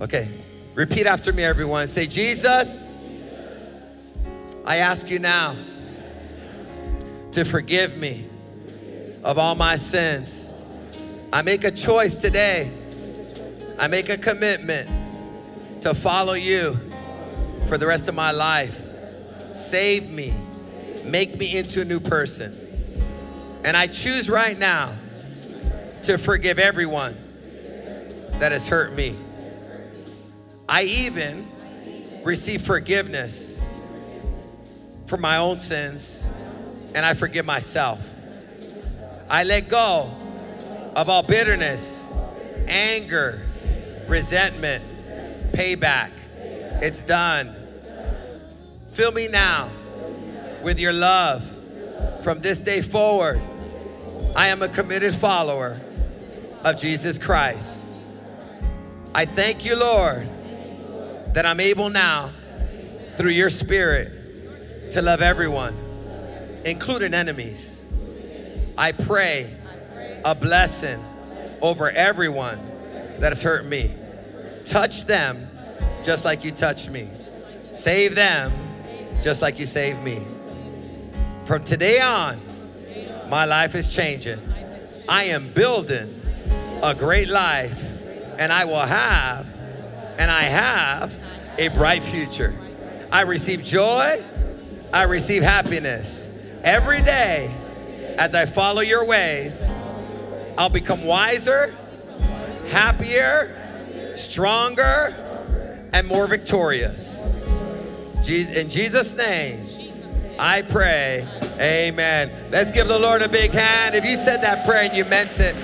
Okay. Repeat after me, everyone. Say, Jesus, I ask you now to forgive me of all my sins. I make a choice today. I make a commitment to follow you for the rest of my life. Save me. Make me into a new person. And I choose right now to forgive everyone that has hurt me. I even receive forgiveness for my own sins and I forgive myself. I let go of all bitterness, anger, resentment, payback. It's done. Fill me now with your love. From this day forward, I am a committed follower of Jesus Christ. I thank you, Lord, that I'm able now, through your Spirit, to love everyone, including enemies. I pray a blessing over everyone that has hurt me. Touch them just like you touched me. Save them just like you saved me. From today on, my life is changing. I am building a great life, and I will have, and I have a bright future. I receive joy, I receive happiness. Every day, as I follow your ways, I'll become wiser, happier, stronger, and more victorious. In Jesus' name, I pray. Amen. Let's give the Lord a big hand. If you said that prayer and you meant it,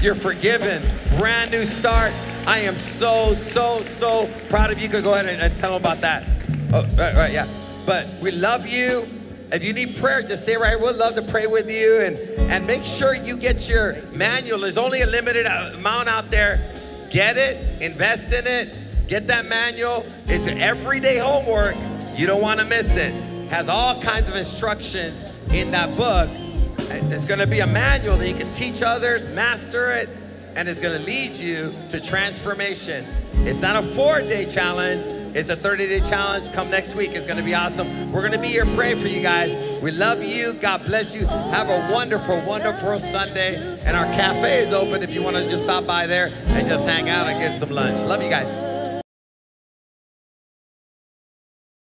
you're forgiven. Brand new start. I am so, so, so proud of you. Could go ahead and, and tell them about that. Oh, right, right, yeah. But we love you. If you need prayer, just stay right. We'd love to pray with you and and make sure you get your manual. There's only a limited uh, amount out there. Get it, invest in it, get that manual. It's everyday homework. You don't want to miss it. Has all kinds of instructions in that book. It's going to be a manual that you can teach others, master it, and it's going to lead you to transformation. It's not a four day challenge, it's a 30 day challenge. Come next week, it's going to be awesome. We're going to be here praying for you guys. We love you. God bless you. Have a wonderful, wonderful Sunday. And our cafe is open if you want to just stop by there and just hang out and get some lunch. Love you guys.